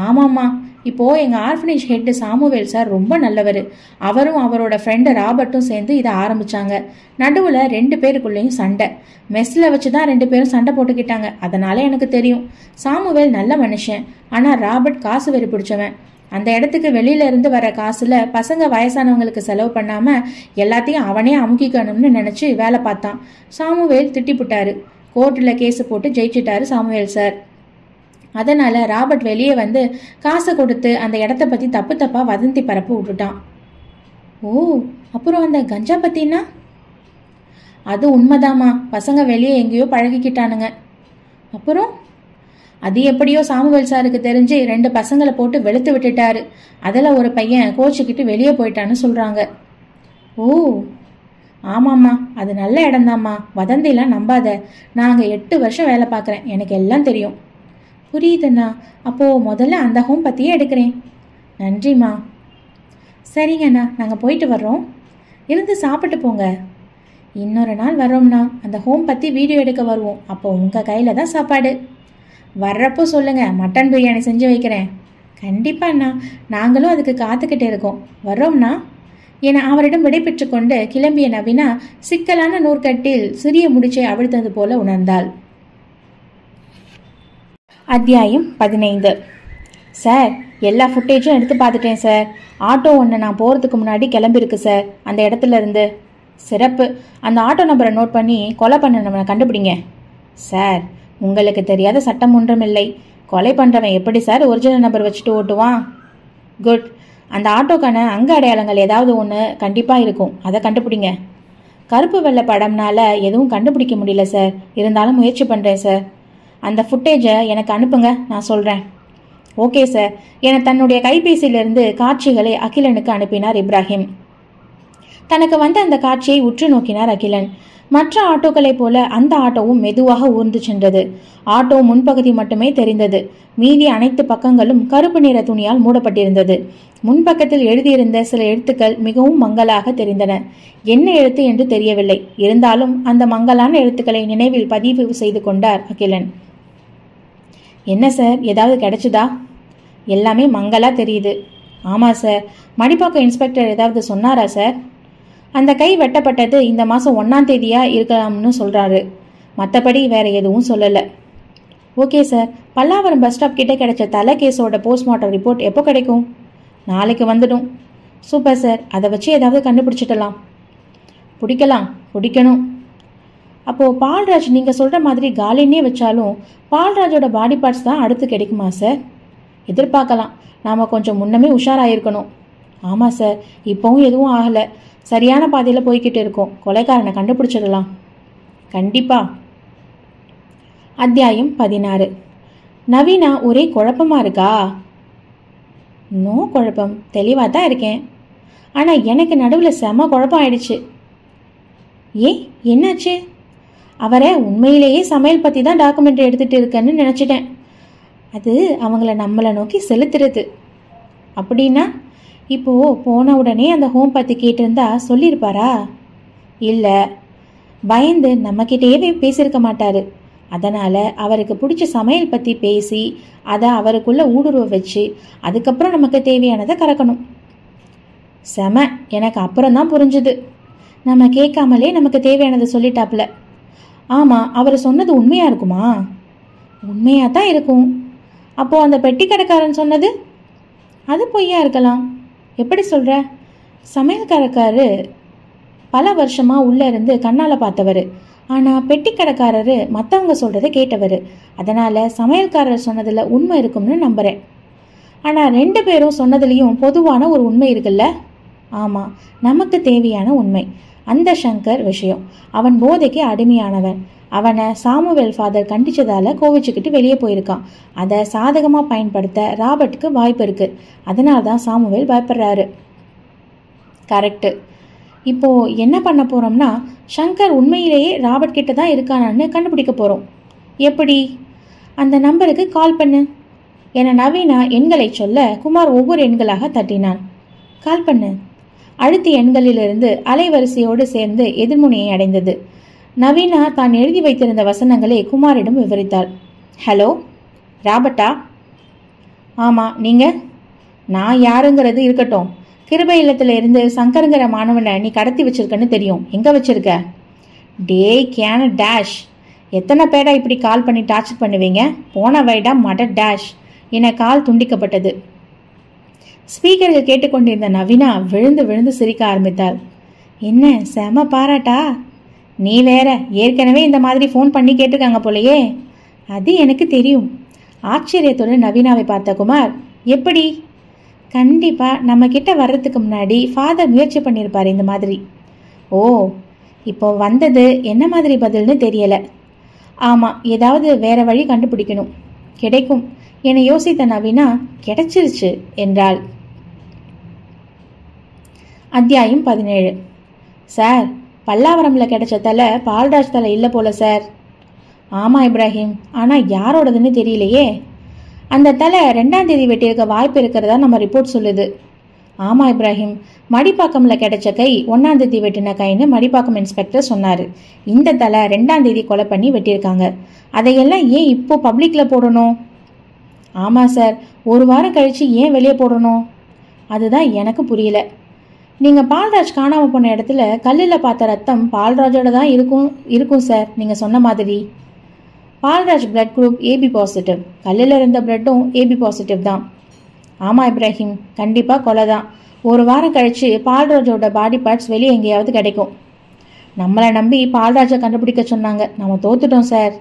ஆமாம்மா. இப்போது எங்கள் ஆர்ஃபனேஜ் ஹெட்டு சாமுவேல் சார் ரொம்ப நல்லவர். அவரும் அவரோட ஃப்ரெண்டு ராபர்ட்டும் சேர்ந்து இதை ஆரம்பித்தாங்க நடுவில் ரெண்டு பேருக்குள்ளேயும் சண்டை. மெஸ்ஸில் வச்சு தான் ரெண்டு பேரும் சண்டை போட்டுக்கிட்டாங்க. அதனால எனக்கு தெரியும். சாமுவேல் நல்ல மனுஷன். ஆனால் ராபர்ட் காசு வெறி பிடிச்சவன். அந்த இடத்துக்கு வெளியில இருந்து வர காசுல பசங்க வயசானவங்களுக்கு செலவு பண்ணாம எல்லாத்தையும் அவனே அமுக்கிக்கணும்னு நினைச்சு வேலை பார்த்தான். சாமுவேல் திட்டிப்புட்டாரு. கோர்ட்டில் கேஸ் போட்டு ஜெயிச்சிட்டாரு சாமுவேல் சார். அதனால ராபர்ட் வெளியே வந்து காசை கொடுத்து அந்த இடத்த பத்தி தப்பு தப்பா வதந்தி பரப்பு விட்டுட்டான். ஓ அப்புறம் அந்த கஞ்சா பத்தினா அது உண்மைதாம்மா. பசங்க வெளியே எங்கேயோ பழகிக்கிட்டானுங்க. அப்புறம்? அது எப்படியோ சாமுவேல் சாருக்கு தெரிஞ்சு ரெண்டு பசங்களை போட்டு வெளுத்து விட்டுட்டாரு. அதில் ஒரு பையன் கோச்சிக்கிட்டு வெளியே போயிட்டான்னு சொல்கிறாங்க ஓ ஆமாம்மா. அது நல்ல இடம்தாம்மா. வதந்திலாம் நம்பாத. நாங்கள் எட்டு வருஷம் வேலை பார்க்குறேன். எனக்கு எல்லாம் தெரியும். புரியுதுண்ணா. அப்போது முதல்ல அந்த ஹோம் பற்றியே எடுக்கிறேன். நன்றிம்மா. சரிங்கண்ணா நாங்கள் போயிட்டு வர்றோம். இருந்து சாப்பிட்டு போங்க. இன்னொரு நாள் வர்றோம்னா அந்த ஹோம் பற்றி வீடியோ எடுக்க வருவோம். அப்போ உங்கள் கையில் தான் சாப்பாடு. வர்றப்போ சொல்லுங்கள் மட்டன் பிரியாணி செஞ்சு வைக்கிறேன். கண்டிப்பாண்ணா நாங்களும் அதுக்கு காத்துக்கிட்டே இருக்கோம். வர்றோம்னா என அவரிடம் விடைபெற்று கொண்டு கிளம்பிய நவீனா சிக்கலான நூற்கட்டில் சிறிய முடிச்சை அவிழ்த்தது போல உணர்ந்தாள். அத்தியாயம் பதினைந்து. சார் எல்லா ஃபுட்டேஜும் எடுத்து பார்த்துட்டேன் சார். ஆட்டோ ஒன்று நான் போகிறதுக்கு முன்னாடி கிளம்பிருக்கு சார். அந்த இடத்துல இருந்து. சிறப்பு. அந்த ஆட்டோ நம்பரை நோட் பண்ணி கொலை பண்ண கண்டுபிடிங்க. சார் உங்களுக்கு தெரியாத சட்டம் ஒன்றும் இல்லை. கொலை பண்ணுறவன் எப்படி சார் ஒரிஜினல் நம்பர் வச்சுட்டு ஓட்டுவான்? குட் அந்த ஆட்டோக்கான அங்க அடையாளங்கள் ஏதாவது ஒன்று கண்டிப்பாக இருக்கும். அதை கண்டுபிடிங்க. கருப்பு வெள்ளை படம்னால எதுவும் கண்டுபிடிக்க முடியல சார். இருந்தாலும் முயற்சி பண்ணுறேன் சார். அந்த ஃபுட்டேஜை எனக்கு அனுப்புங்க நான் சொல்கிறேன் ஓகே சார் என தன்னுடைய கைபேசியிலிருந்து காட்சிகளை அகிலனுக்கு அனுப்பினார் இப்ராஹிம். தனக்கு வந்த அந்த காட்சியை உற்று நோக்கினார் அகிலன். மற்ற ஆட்டோக்களைப் போல அந்த ஆட்டோவும் மெதுவாக ஊர்ந்து சென்றது. ஆட்டோ முன்பகுதி மட்டுமே தெரிந்தது. மீதி அனைத்து பக்கங்களும் கருப்பு நிற துணியால் மூடப்பட்டிருந்தது. முன்பக்கத்தில் எழுதியிருந்த சில எழுத்துக்கள் மிகவும் மங்கலாக தெரிந்தன. என்ன எழுத்து என்று தெரியவில்லை. இருந்தாலும் அந்த மங்கலான எழுத்துக்களை நினைவில் பதிவு செய்து கொண்டார் அகிலன். என்ன சார்? ஏதாவது கிடைச்சதா? எல்லாமே மங்கலாக தெரியுது. ஆமாம் சார். மடிப்பாக்கம் இன்ஸ்பெக்டர் ஏதாவது சொன்னாரா சார்? அந்த கை வெட்டப்பட்டது இந்த மாதம் ஒன்றாம் தேதியாக இருக்கலாம்னு சொல்கிறாரு மற்றபடி வேற எதுவும் சொல்லலை. Okay sir. Pallavaram bus stop கிட்டே கிடைச்ச தலை கேஸோட போஸ்ட்மார்ட்டம் ரிப்போர்ட் எப்போ கிடைக்கும்? நாளைக்கு வந்துடும். Super sir. அதை வச்சு ஏதாவது கண்டுபிடிச்சிடலாம். பிடிக்கலாம். பிடிக்கணும். அப்போது பால்ராஜ் நீங்கள் சொல்கிற மாதிரி காலின்னே வச்சாலும் பால்ராஜோட பாடி பார்ட்ஸ் தான் அடுத்து கிடைக்குமா சார் எதிர்பார்க்கலாம். நாம் கொஞ்சம் முன்னமே உஷாராயிருக்கணும். ஆமாம் சார் இப்போவும் எதுவும் ஆகலை. சரியான பாதையில் போய்கிட்டு இருக்கோம். கொலைக்காரனை கண்டுபிடிச்சிடலாம். கண்டிப்பாக அத்தியாயம் பதினாறு. நவீனா ஒரே குழப்பமாக இருக்கா? நோ குழப்பம். தெளிவாக தான் இருக்கேன். ஆனால் எனக்கு நடுவில் செம குழப்பம் ஆயிடுச்சு. ஏ என்னாச்சு? அவரை உண்மையிலேயே சமையல் பற்றி தான் டாக்குமெண்ட் எடுத்துகிட்டு இருக்கேன்னு நினச்சிட்டேன். அது அவங்கள நம்மளை நோக்கி செலுத்துறது. அப்படின்னா இப்போது போன உடனே அந்த ஹோம் பற்றி கேட்டிருந்தா சொல்லியிருப்பாரா? இல்லை. பயந்து நம்மக்கிட்டேயே பேசியிருக்க மாட்டார். அதனால் அவருக்கு பிடிச்ச சமையல் பற்றி பேசி அதை அவருக்குள்ளே ஊடுருவ வச்சு அதுக்கப்புறம் நமக்கு தேவையானதை கறக்கணும். செம. எனக்கு அப்புறம் தான் புரிஞ்சுது. நம்ம கேட்காமலே நமக்கு தேவையானதை சொல்லிட்டாப்ல ஆமாம் அவர் சொன்னது உண்மையாக இருக்குமா? உண்மையாக தான் இருக்கும். அப்போது அந்த பெட்டி கடைக்காரன் சொன்னது? அது பொய்யா இருக்கலாம். எப்படி சொல்கிற சமையல்காரக்காரு பல வருஷமாக உள்ளே இருந்து கண்ணால் பார்த்தவர். ஆனால் பெட்டி கடைக்காரரு மற்றவங்க சொல்கிறத கேட்டவர். அதனால் சமையல்காரர் சொன்னதில் உண்மை இருக்கும்னு நம்புகிறேன் ஆனால் ரெண்டு பேரும் சொன்னதுலேயும் பொதுவான ஒரு உண்மை இருக்குல்ல? ஆமாம் நமக்கு தேவையான உண்மை. அந்த சங்கர் விஷயம். அவன் போதைக்கு அடிமையானவன். அவனை சாமுவேல் ஃபாதர் கண்டிச்சதால கோவிச்சுக்கிட்டு வெளியே போயிருக்கான். அதை சாதகமாக பயன்படுத்த ராபர்ட்டுக்கு வாய்ப்பு இருக்கு. அதனால தான் சாமுவேல் பயப்படுறாரு. கரெக்டு இப்போ என்ன பண்ண போறோம்னா சங்கர் உண்மையிலேயே ராபர்ட் கிட்ட தான் இருக்கானான்னு கண்டுபிடிக்க போறோம். எப்படி? அந்த நம்பருக்கு கால் பண்ணு. என நவீனா எண்களை சொல்ல குமார் ஒவ்வொரு எண்களாக தட்டினான். கால் பண்ணு. அழுத்தி எண்களிலிருந்து அலைவரிசையோடு சேர்ந்து எதிர்முனையை அடைந்தது. நவீனா தான் எழுதி வைத்திருந்த வசனங்களை குமாரிடம் விவரித்தாள். ஹலோ ராபர்ட்டா? ஆமாம் நீங்கள் நான் யாருங்கிறது இருக்கட்டும். கிருபை இல்லத்தில் இருந்து சங்கருங்கிற மாணவனை நீ கடத்தி வச்சிருக்கன்னு தெரியும். எங்கே வச்சிருக்க? டே கேன டேஷ். எத்தனை பேடா இப்படி கால் பண்ணி டார்ச்சர் பண்ணுவீங்க? போன வைடா மட டேஷ். என கால் துண்டிக்கப்பட்டது. ஸ்பீக்கரில் கேட்டுக்கொண்டிருந்த நவீனா விழுந்து விழுந்து சிரிக்க ஆரம்பித்தாள். என்ன செம பாராட்டா? நீ வேற ஏற்கனவே இந்த மாதிரி ஃபோன் பண்ணி கேட்டிருக்காங்க போலையே. அது எனக்கு தெரியும். ஆச்சரியத்துடன் நவீனாவை பார்த்த குமார் எப்படி? கண்டிப்பாக நம்ம கிட்ட வர்றதுக்கு முன்னாடி ஃபாதர் முயற்சி பண்ணியிருப்பார் இந்த மாதிரி. ஓ இப்போ வந்தது என்ன மாதிரி பதில்னு தெரியலை. ஆமாம் ஏதாவது வேற வழி கண்டுபிடிக்கணும். கிடைக்கும். என யோசித்த நவீனா கிடைச்சிருச்சு என்றாள். அத்தியாயம் பதினேழு. சார் பல்லாவரம்ல கிடைச்ச தலை பால்ராஜ் தலை இல்லை போல சார். ஆமாம் இப்ராஹிம் ஆனால் யாரோடதுன்னு தெரியலையே. அந்த தலை ரெண்டாம் தேதி வெட்டியிருக்க வாய்ப்பு இருக்கிறதா நம்ம ரிப்போர்ட் சொல்லுது. ஆமாம் இப்ராஹிம் மடிப்பாக்கம்ல கிடைச்ச கை ஒன்னாம் தேதி வெட்டின கைன்னு மடிப்பாக்கம் இன்ஸ்பெக்டர் சொன்னார். இந்த தலை ரெண்டாம் தேதி கொலை பண்ணி வெட்டியிருக்காங்க. அதையெல்லாம் ஏன் இப்போ பப்ளிக்ல போடணும்? ஆமாம் சார் ஒரு வாரம் கழிச்சு ஏன் வெளியே போடணும்? அதுதான் எனக்கு புரியல. நீங்கள் பால்ராஜ் காணாமல் போன இடத்துல கல்லில் பார்த்த ரத்தம் பால்ராஜோட தான் இருக்கும் இருக்கும் சார் நீங்கள் சொன்ன மாதிரி. Balraj blood group AB positive கல்லில் இருந்த பிளட்டும் ஏபி பாசிட்டிவ் தான். ஆமாம் இப்ராஹிம் கண்டிப்பாக கொலை தான். ஒரு வாரம் கழித்து பால்ராஜோட பாடி பார்ட்ஸ் வெளியே எங்கேயாவது கிடைக்கும். நம்மளை நம்பி பால்ராஜை கண்டுபிடிக்க சொன்னாங்க. நம்ம தோத்துட்டோம் சார்.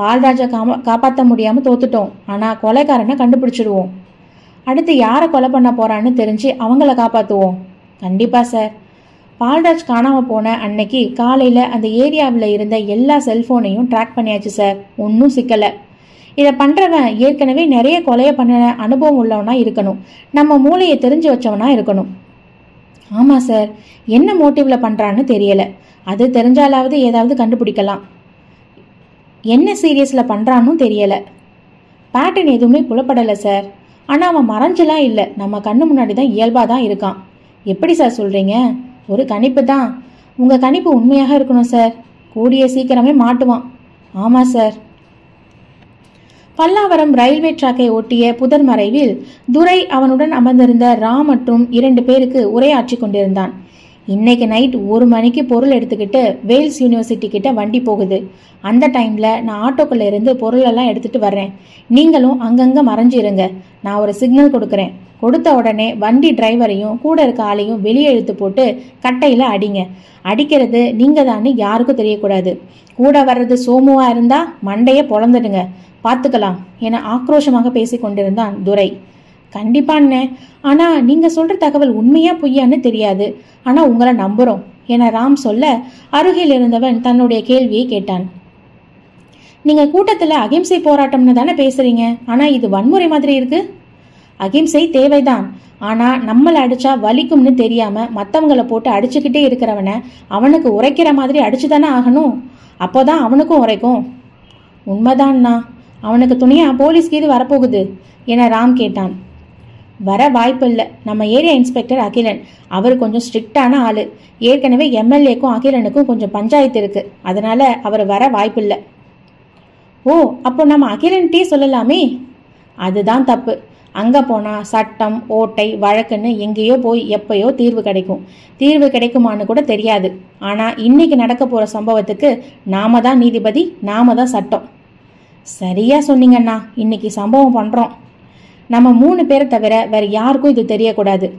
பால்ராஜை காம காப்பாற்ற முடியாமல் தோத்துட்டோம். ஆனால் கொலைக்காரனை கண்டுபிடிச்சிடுவோம். அடுத்து யாரை கொலை பண்ண போகிறான்னு தெரிஞ்சு அவங்கள காப்பாற்றுவோம் கண்டிப்பாக சார். பால்ராஜ் காணாமல் போன அன்னைக்கு காலையில் அந்த ஏரியாவில் இருந்த எல்லா செல்ஃபோனையும் ட்ராக் பண்ணியாச்சு சார். ஒன்றும் சிக்கலை. இதை பண்ணுறவன் ஏற்கனவே நிறைய கொலையை பண்ண அனுபவம் உள்ளவனாக இருக்கணும். நம்ம மூளையை தெரிஞ்சு வச்சவனாக இருக்கணும். ஆமாம் சார். என்ன மோட்டிவில் பண்ணுறான்னு தெரியலை. அது தெரிஞ்சாலாவது ஏதாவது கண்டுபிடிக்கலாம். என்ன சீரியஸில் பண்ணுறான்னு தெரியலை. பேட்டர்ன் எதுவுமே புலப்படலை சார். ஆனால் அவன் மறைஞ்செல்லாம் இல்லை. நம்ம கண்ணு முன்னாடி தான் இயல்பாக தான் இருக்கான். எப்படி சார் சொல்கிறீங்க ஒரு கணிப்பு தான். உங்கள் கணிப்பு உண்மையாக இருக்கணும் சார். கூடிய சீக்கிரமே மாட்டுவான். ஆமாம் சார். பல்லாவரம் ரயில்வே டிராக்கை ஒட்டிய புதர் மறைவில் துரை அவனுடன் அமர்ந்திருந்த ராம் மற்றும் இரண்டு பேருக்கு உரையாற்றி கொண்டிருந்தான். இன்னைக்கு நைட் ஒரு மணிக்கு பொருள் எடுத்துக்கிட்டு வேல்ஸ் யூனிவர்சிட்டி கிட்ட வண்டி போகுது. அந்த டைம்ல நான் ஆட்டோக்குள்ள இருந்து பொருளெல்லாம் எடுத்துட்டு வர்றேன். நீங்களும் அங்கங்க மறைஞ்சு இருங்க. நான் ஒரு சிக்னல் கொடுக்குறேன். கொடுத்த உடனே வண்டி டிரைவரையும் கூட இருக்க ஆளையும் வெளியே இழுத்து போட்டு கட்டையில அடிங்க. அடிக்கிறது நீங்க தானே யாருக்கும் தெரியக்கூடாது. கூட வர்றது சோமுவா இருந்தா மண்டைய பொழந்துடுங்க. பார்த்துக்கலாம் என ஆக்ரோஷமாக பேசிக்கொண்டிருந்தான் துரை. கண்டிப்பாண்ணே ஆனால் ஆனா நீங்க சொல்ற தகவல் உண்மையா பொய்யான்னு தெரியாது. ஆனா உங்களை நம்புறோம். என ராம் சொல்ல அருகில் இருந்தவன் தன்னுடைய கேள்வியை கேட்டான். நீங்க கூட்டத்துல அகிம்சை போராட்டம்னு தானே பேசுறீங்க? ஆனா இது வன்முறை மாதிரி இருக்கு. அகிம்சை தேவைதான். ஆனா நம்மளை அடிச்சா வலிக்கும்னு தெரியாம மற்றவங்களை போட்டு அடிச்சுக்கிட்டே இருக்கிறவனை அவனுக்கு உரைக்கிற மாதிரி அடிச்சுதானே ஆகணும். அப்போதான் அவனுக்கும் உரைக்கும். உண்மைதான்ண்ணா அவனுக்கு துணியா போலீஸ் கீது வரப்போகுது என ராம் கேட்டான். வர வாய்ப்பில்லை. நம்ம ஏரியா இன்ஸ்பெக்டர் அகிலன். அவர் கொஞ்சம் ஸ்ட்ரிக்டான ஆள். ஏற்கனவே எம்எல்ஏக்கும் அகிலனுக்கும் கொஞ்சம் பஞ்சாயத்து இருக்கு. அதனால அவர் வர வாய்ப்பில்லை. ஓ அப்போ நம்ம அகிலன்ட்டே சொல்லலாமே? அதுதான் தப்பு. அங்கே போனால் சட்டம் ஓட்டை வழக்குன்னு எங்கேயோ போய் எப்பயோ தீர்வு கிடைக்கும். தீர்வு கிடைக்குமான்னு கூட தெரியாது. ஆனால் இன்னைக்கு நடக்க போகிற சம்பவத்துக்கு நாம தான் நீதிபதி நாம தான் சட்டம். சரியாக சொன்னீங்கண்ணா. இன்னைக்கு சம்பவம் பண்ணுறோம் நம்ம மூணு பேரை தவிர வேற யாருக்கும் இது தெரியக்கூடாது.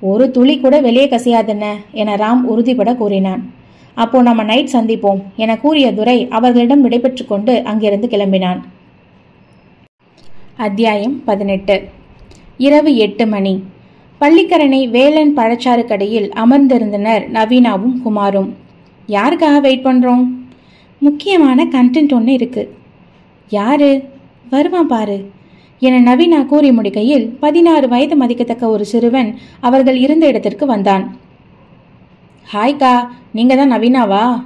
ஒரு துளி கூட வெளியே கசியாதுன்ன? என ராம் உறுதிபட கூறினான். அப்போ நம்ம நைட் சந்திப்போம் என கூறிய துரை அவர்களிடம் விடைபெற்று கொண்டு அங்கிருந்து கிளம்பினான். அத்தியாயம் பதினெட்டு. இரவு எட்டு மணி. பள்ளிக்கரணை வேலன் பழச்சாறு கடையில் அமர்ந்திருந்தனர் நவீனாவும் குமாரும். யாருக்காக வெயிட் பண்ணுறோம் முக்கியமான கண்டென்ட் ஒன்று இருக்கு. யாரு? வருவான் பாரு. என நவீனா கூறி முடிக்கையில் பதினாறு வயது மதிக்கத்தக்க ஒரு சிறுவன் அவர்கள் இருந்த இடத்திற்கு வந்தான். ஹாய்க்கா நீங்க தான் நவீனாவா?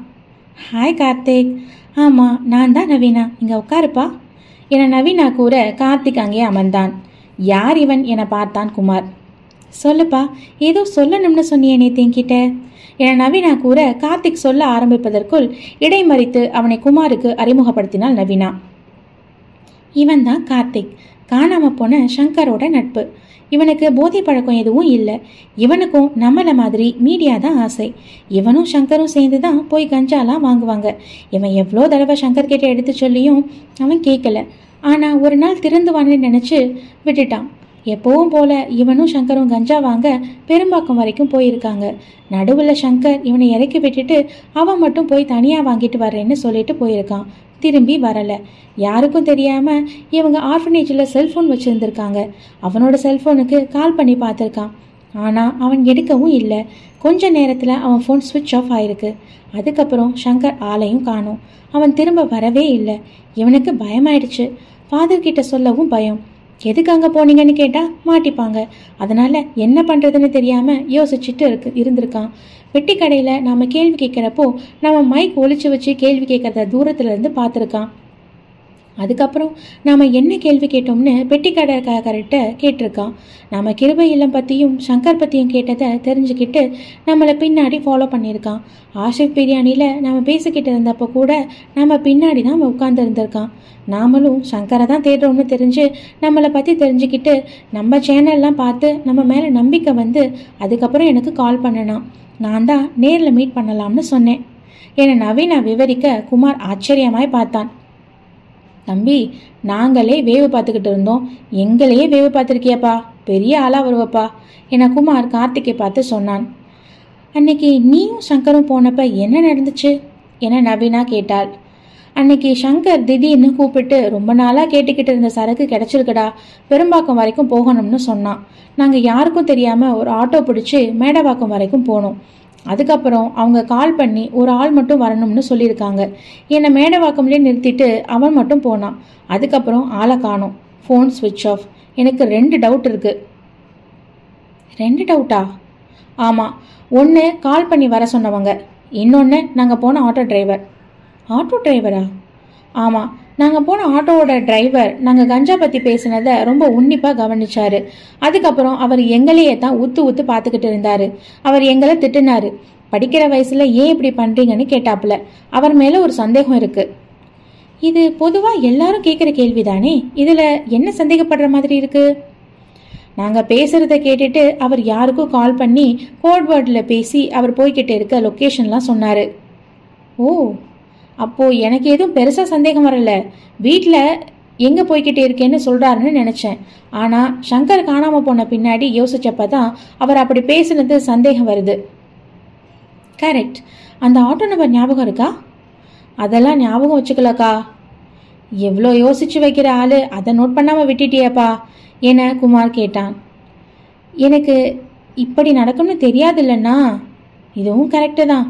ஹாய் கார்த்திக். ஆமாம் நான் தான் நவீனா. இங்கே உட்காருப்பா. என நவீனா கூற கார்த்திக் அங்கே அமர்ந்தான். யார் இவன்? என பார்த்தான் குமார். சொல்லுப்பா. ஏதோ சொல்லணும்னு சொன்னியே நீ தேங்கிட்ட. என நவீனா கூற கார்த்திக் சொல்ல ஆரம்பிப்பதற்குள் இடைமறித்து அவனை குமாருக்கு அறிமுகப்படுத்தினாள் நவீனா. இவன் தான் கார்த்திக். காணாம போன சங்கரோட நட்பு. இவனுக்கு போதை பழக்கம் எதுவும் இல்லை. இவனுக்கும் நம்மளை மாதிரி மீடியா தான் ஆசை. இவனும் சங்கரும் சேர்ந்து தான் போய் கஞ்சாலாம் வாங்குவாங்க. இவன் எவ்வளோ தடவை சங்கர் கிட்ட எடுத்து சொல்லியும் அவன் கேட்கல ஆனால் ஒரு நாள் திறந்துவான்னு நினச்சி விட்டுட்டான். எப்பவும் போல இவனும் சங்கரும் கஞ்சா வாங்க பெரும்பாக்கம் வரைக்கும் போயிருக்காங்க. நடுவில் சங்கர் இவனை இறக்கி விட்டுட்டு அவன் மட்டும் போய் தனியாக வாங்கிட்டு வர்றேன்னு சொல்லிட்டு போயிருக்கான். திரும்பி வரல. யாருக்கும் தெரியாம இவங்க ஆர்ஃபனேஜில் செல்ஃபோன் வச்சிருந்திருக்காங்க. அவனோட செல்ஃபோனுக்கு கால் பண்ணி பார்த்துருக்கான். ஆனால் அவன் எடுக்கவும் இல்லை. கொஞ்ச நேரத்தில் அவன் ஃபோன் சுவிட்ச் ஆஃப் ஆயிருக்கு. அதுக்கப்புறம் சங்கர் ஆளையும் காணும். அவன் திரும்ப வரவே இல்லை. இவனுக்கு பயமாயிடுச்சு. ஃபாதர் கிட்ட சொல்லவும் பயம். எதுக்கு அங்கே போனீங்கன்னு கேட்டால் மாட்டிப்பாங்க. அதனால் என்ன பண்ணுறதுன்னு தெரியாமல் யோசிச்சுட்டு இருக்கு இருந்திருக்கான். வெட்டி கடையில் நாம் கேள்வி கேட்குறப்போ நம்ம மைக் ஒழிச்சு வச்சு கேள்வி கேட்குறத தூரத்துலேருந்து பார்த்துருக்கான். அதுக்கப்புறம் நாம் என்ன கேள்வி கேட்டோம்னு பெட்டி கேட்டிருக்கான். நம்ம கிருபை இல்லம் பற்றியும் சங்கர் பற்றியும் கேட்டதை தெரிஞ்சுக்கிட்டு நம்மளை பின்னாடி ஃபாலோ பண்ணியிருக்கான். ஆஷிக் பிரியாணியில் நம்ம பேசிக்கிட்டு இருந்தப்போ கூட நம்ம பின்னாடி தான் உட்கார்ந்து இருந்திருக்கான். நாமளும் சங்கரை தான் தேடுறோம்னு தெரிஞ்சு நம்மளை பற்றி தெரிஞ்சுக்கிட்டு நம்ம சேனல்லாம் பார்த்து நம்ம மேலே நம்பிக்கை வந்து அதுக்கப்புறம் எனக்கு கால் பண்ணனான். நான் தான் நேரில் மீட் பண்ணலாம்னு சொன்னேன். என்னை நவீனா விவரிக்க குமார் ஆச்சரியமாய் பார்த்தான். தம்பி நாங்களே வேவு பார்த்துக்கிட்டு இருந்தோம். எங்களையே வேவு பார்த்துருக்கியாப்பா. பெரிய ஆளாக வருவப்பா. என குமார் கார்த்திகை பார்த்து சொன்னான். அன்னைக்கு நீயும் சங்கரும் போனப்ப என்ன நடந்துச்சு? என நவீனா கேட்டாள். அன்னைக்கு சங்கர் திடீர்னு கூப்பிட்டு ரொம்ப நாளாக கேட்டுக்கிட்டு இருந்த சரக்கு கிடச்சிருக்குடா. பெரும்பாக்கம் வரைக்கும் போகணும்னு சொன்னான். நாங்கள் யாருக்கும் தெரியாமல் ஒரு ஆட்டோ பிடிச்சி மேடவாக்கம் வரைக்கும் போனோம். அதுக்கப்புறம் அவங்க கால் பண்ணி ஒரு ஆள் மட்டும் வரணும்னு சொல்லியிருக்காங்க. என்னை மேடவாக்கம்லேயே நிறுத்திட்டு அவன் மட்டும் போனான். அதுக்கப்புறம் ஆளை காணும். ஃபோன் ஸ்விட்ச் ஆஃப் எனக்கு ரெண்டு டவுட் இருக்கு. ரெண்டு டவுட்டா ஆமாம் ஒன்று கால் பண்ணி வர சொன்னவங்க. இன்னொன்று நாங்கள் போன ஆட்டோ டிரைவர் ஆட்டோ டிரைவரா ஆமாம் நாங்கள் போன ஆட்டோவோட டிரைவர் நாங்கள் கஞ்சா பற்றி பேசினதை ரொம்ப உன்னிப்பாக கவனிச்சாரு. அதுக்கப்புறம் அவர் எங்களையே தான் உத்து உத்து பார்த்துக்கிட்டு இருந்தார். அவர் எங்களை திட்டுனாரு. படிக்கிற வயசில் ஏன் இப்படி பண்ணுறீங்கன்னு கேட்டாப்புல. அவர் மேலே ஒரு சந்தேகம் இருக்குது இது பொதுவாக எல்லாரும் கேட்குற கேள்விதானே? இதில் என்ன சந்தேகப்படுற மாதிரி இருக்குது நாங்கள் பேசுகிறத கேட்டுட்டு அவர் யாருக்கும் கால் பண்ணி கோட் வேர்டில் பேசி அவர் போய்கிட்டு இருக்க லொக்கேஷன்லாம் சொன்னார். ஓ அப்போது எனக்கு எதுவும் பெருசாக சந்தேகம் வரல. வீட்டில் எங்கே போய்கிட்டு இருக்கேன்னு சொல்கிறாருன்னு நினச்சேன். ஆனால் சங்கர் காணாமல் போன பின்னாடி யோசிச்சப்ப தான் அவர் அப்படி பேசுனது சந்தேகம் வருது. கரெக்ட் அந்த ஆட்டோ நம்பர் ஞாபகம் இருக்கா? அதெல்லாம் ஞாபகம் வச்சுக்கலக்கா. எவ்வளோ யோசிச்சு வைக்கிற ஆள் அதை நோட் பண்ணாமல் விட்டுட்டியப்பா என குமார் கேட்டான். எனக்கு இப்படி நடக்கும்னு தெரியாதுல்லண்ணா. இதுவும் கரெக்டு தான்.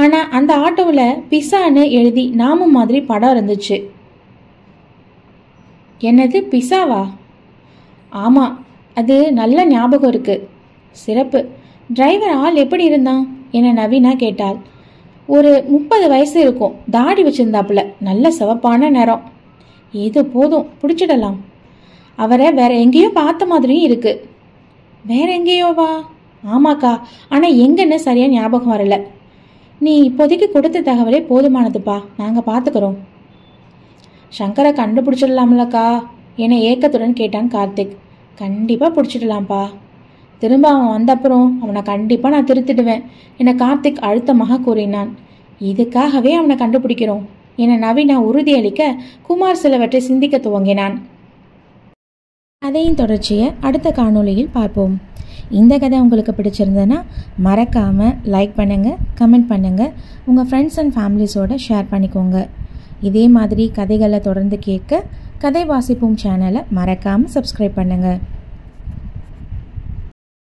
ஆனால் அந்த ஆட்டோவில் பிஸான்னு எழுதி நாம மாதிரி படம் இருந்துச்சு. என்னது பிஸாவா ஆமாம் அது நல்ல ஞாபகம் இருக்கு. சிறப்பு. டிரைவர் ஆள் எப்படி இருந்தான்? என நவீனா கேட்டாள். ஒரு முப்பது வயசு இருக்கும். தாடி வச்சிருந்தாப்புல. நல்ல சிவப்பான நிறம். இது போதும் பிடிச்சிடலாம். அவரை வேற எங்கேயோ பார்த்த மாதிரியும் இருக்கு. வேற எங்கேயோவா? ஆமாக்கா. ஆனால் எங்கன்னு சரியாக ஞாபகம் வரல. நீ இப்போதைக்கு கொடுத்த தகவலே போதுமானதுப்பா. நாங்கள் பார்த்துக்குறோம் சங்கரை கண்டுபிடிச்சிடலாம்லக்கா என ஏக்கத்துடன் கேட்டான் கார்த்திக். கண்டிப்பாக பிடிச்சிடலாம்ப்பா. திரும்ப அவன் வந்தப்புறம் அவனை கண்டிப்பாக நான் திருத்திடுவேன் என கார்த்திக் அழுத்தமாக கூறினான். இதுக்காகவே அவனை கண்டுபிடிக்கிறோம் என நவீனா உறுதியளிக்க குமார் சிலவற்றை சிந்திக்க துவங்கினான். அதையும் தொடர்ச்சியை அடுத்த காணொளியில் பார்ப்போம். இந்த கதை உங்களுக்கு பிடிச்சிருந்ததுன்னா மறக்காமல் லைக் பண்ணுங்கள் கமெண்ட் பண்ணுங்கள் உங்கள் ஃப்ரெண்ட்ஸ் அண்ட் ஃபேமிலிஸோட ஷேர் பண்ணிக்கோங்க. இதே மாதிரி கதைகளை தொடர்ந்து கேட்க கதை வாசிப்போம் சேனலை மறக்காமல் சப்ஸ்கிரைப் பண்ணுங்கள்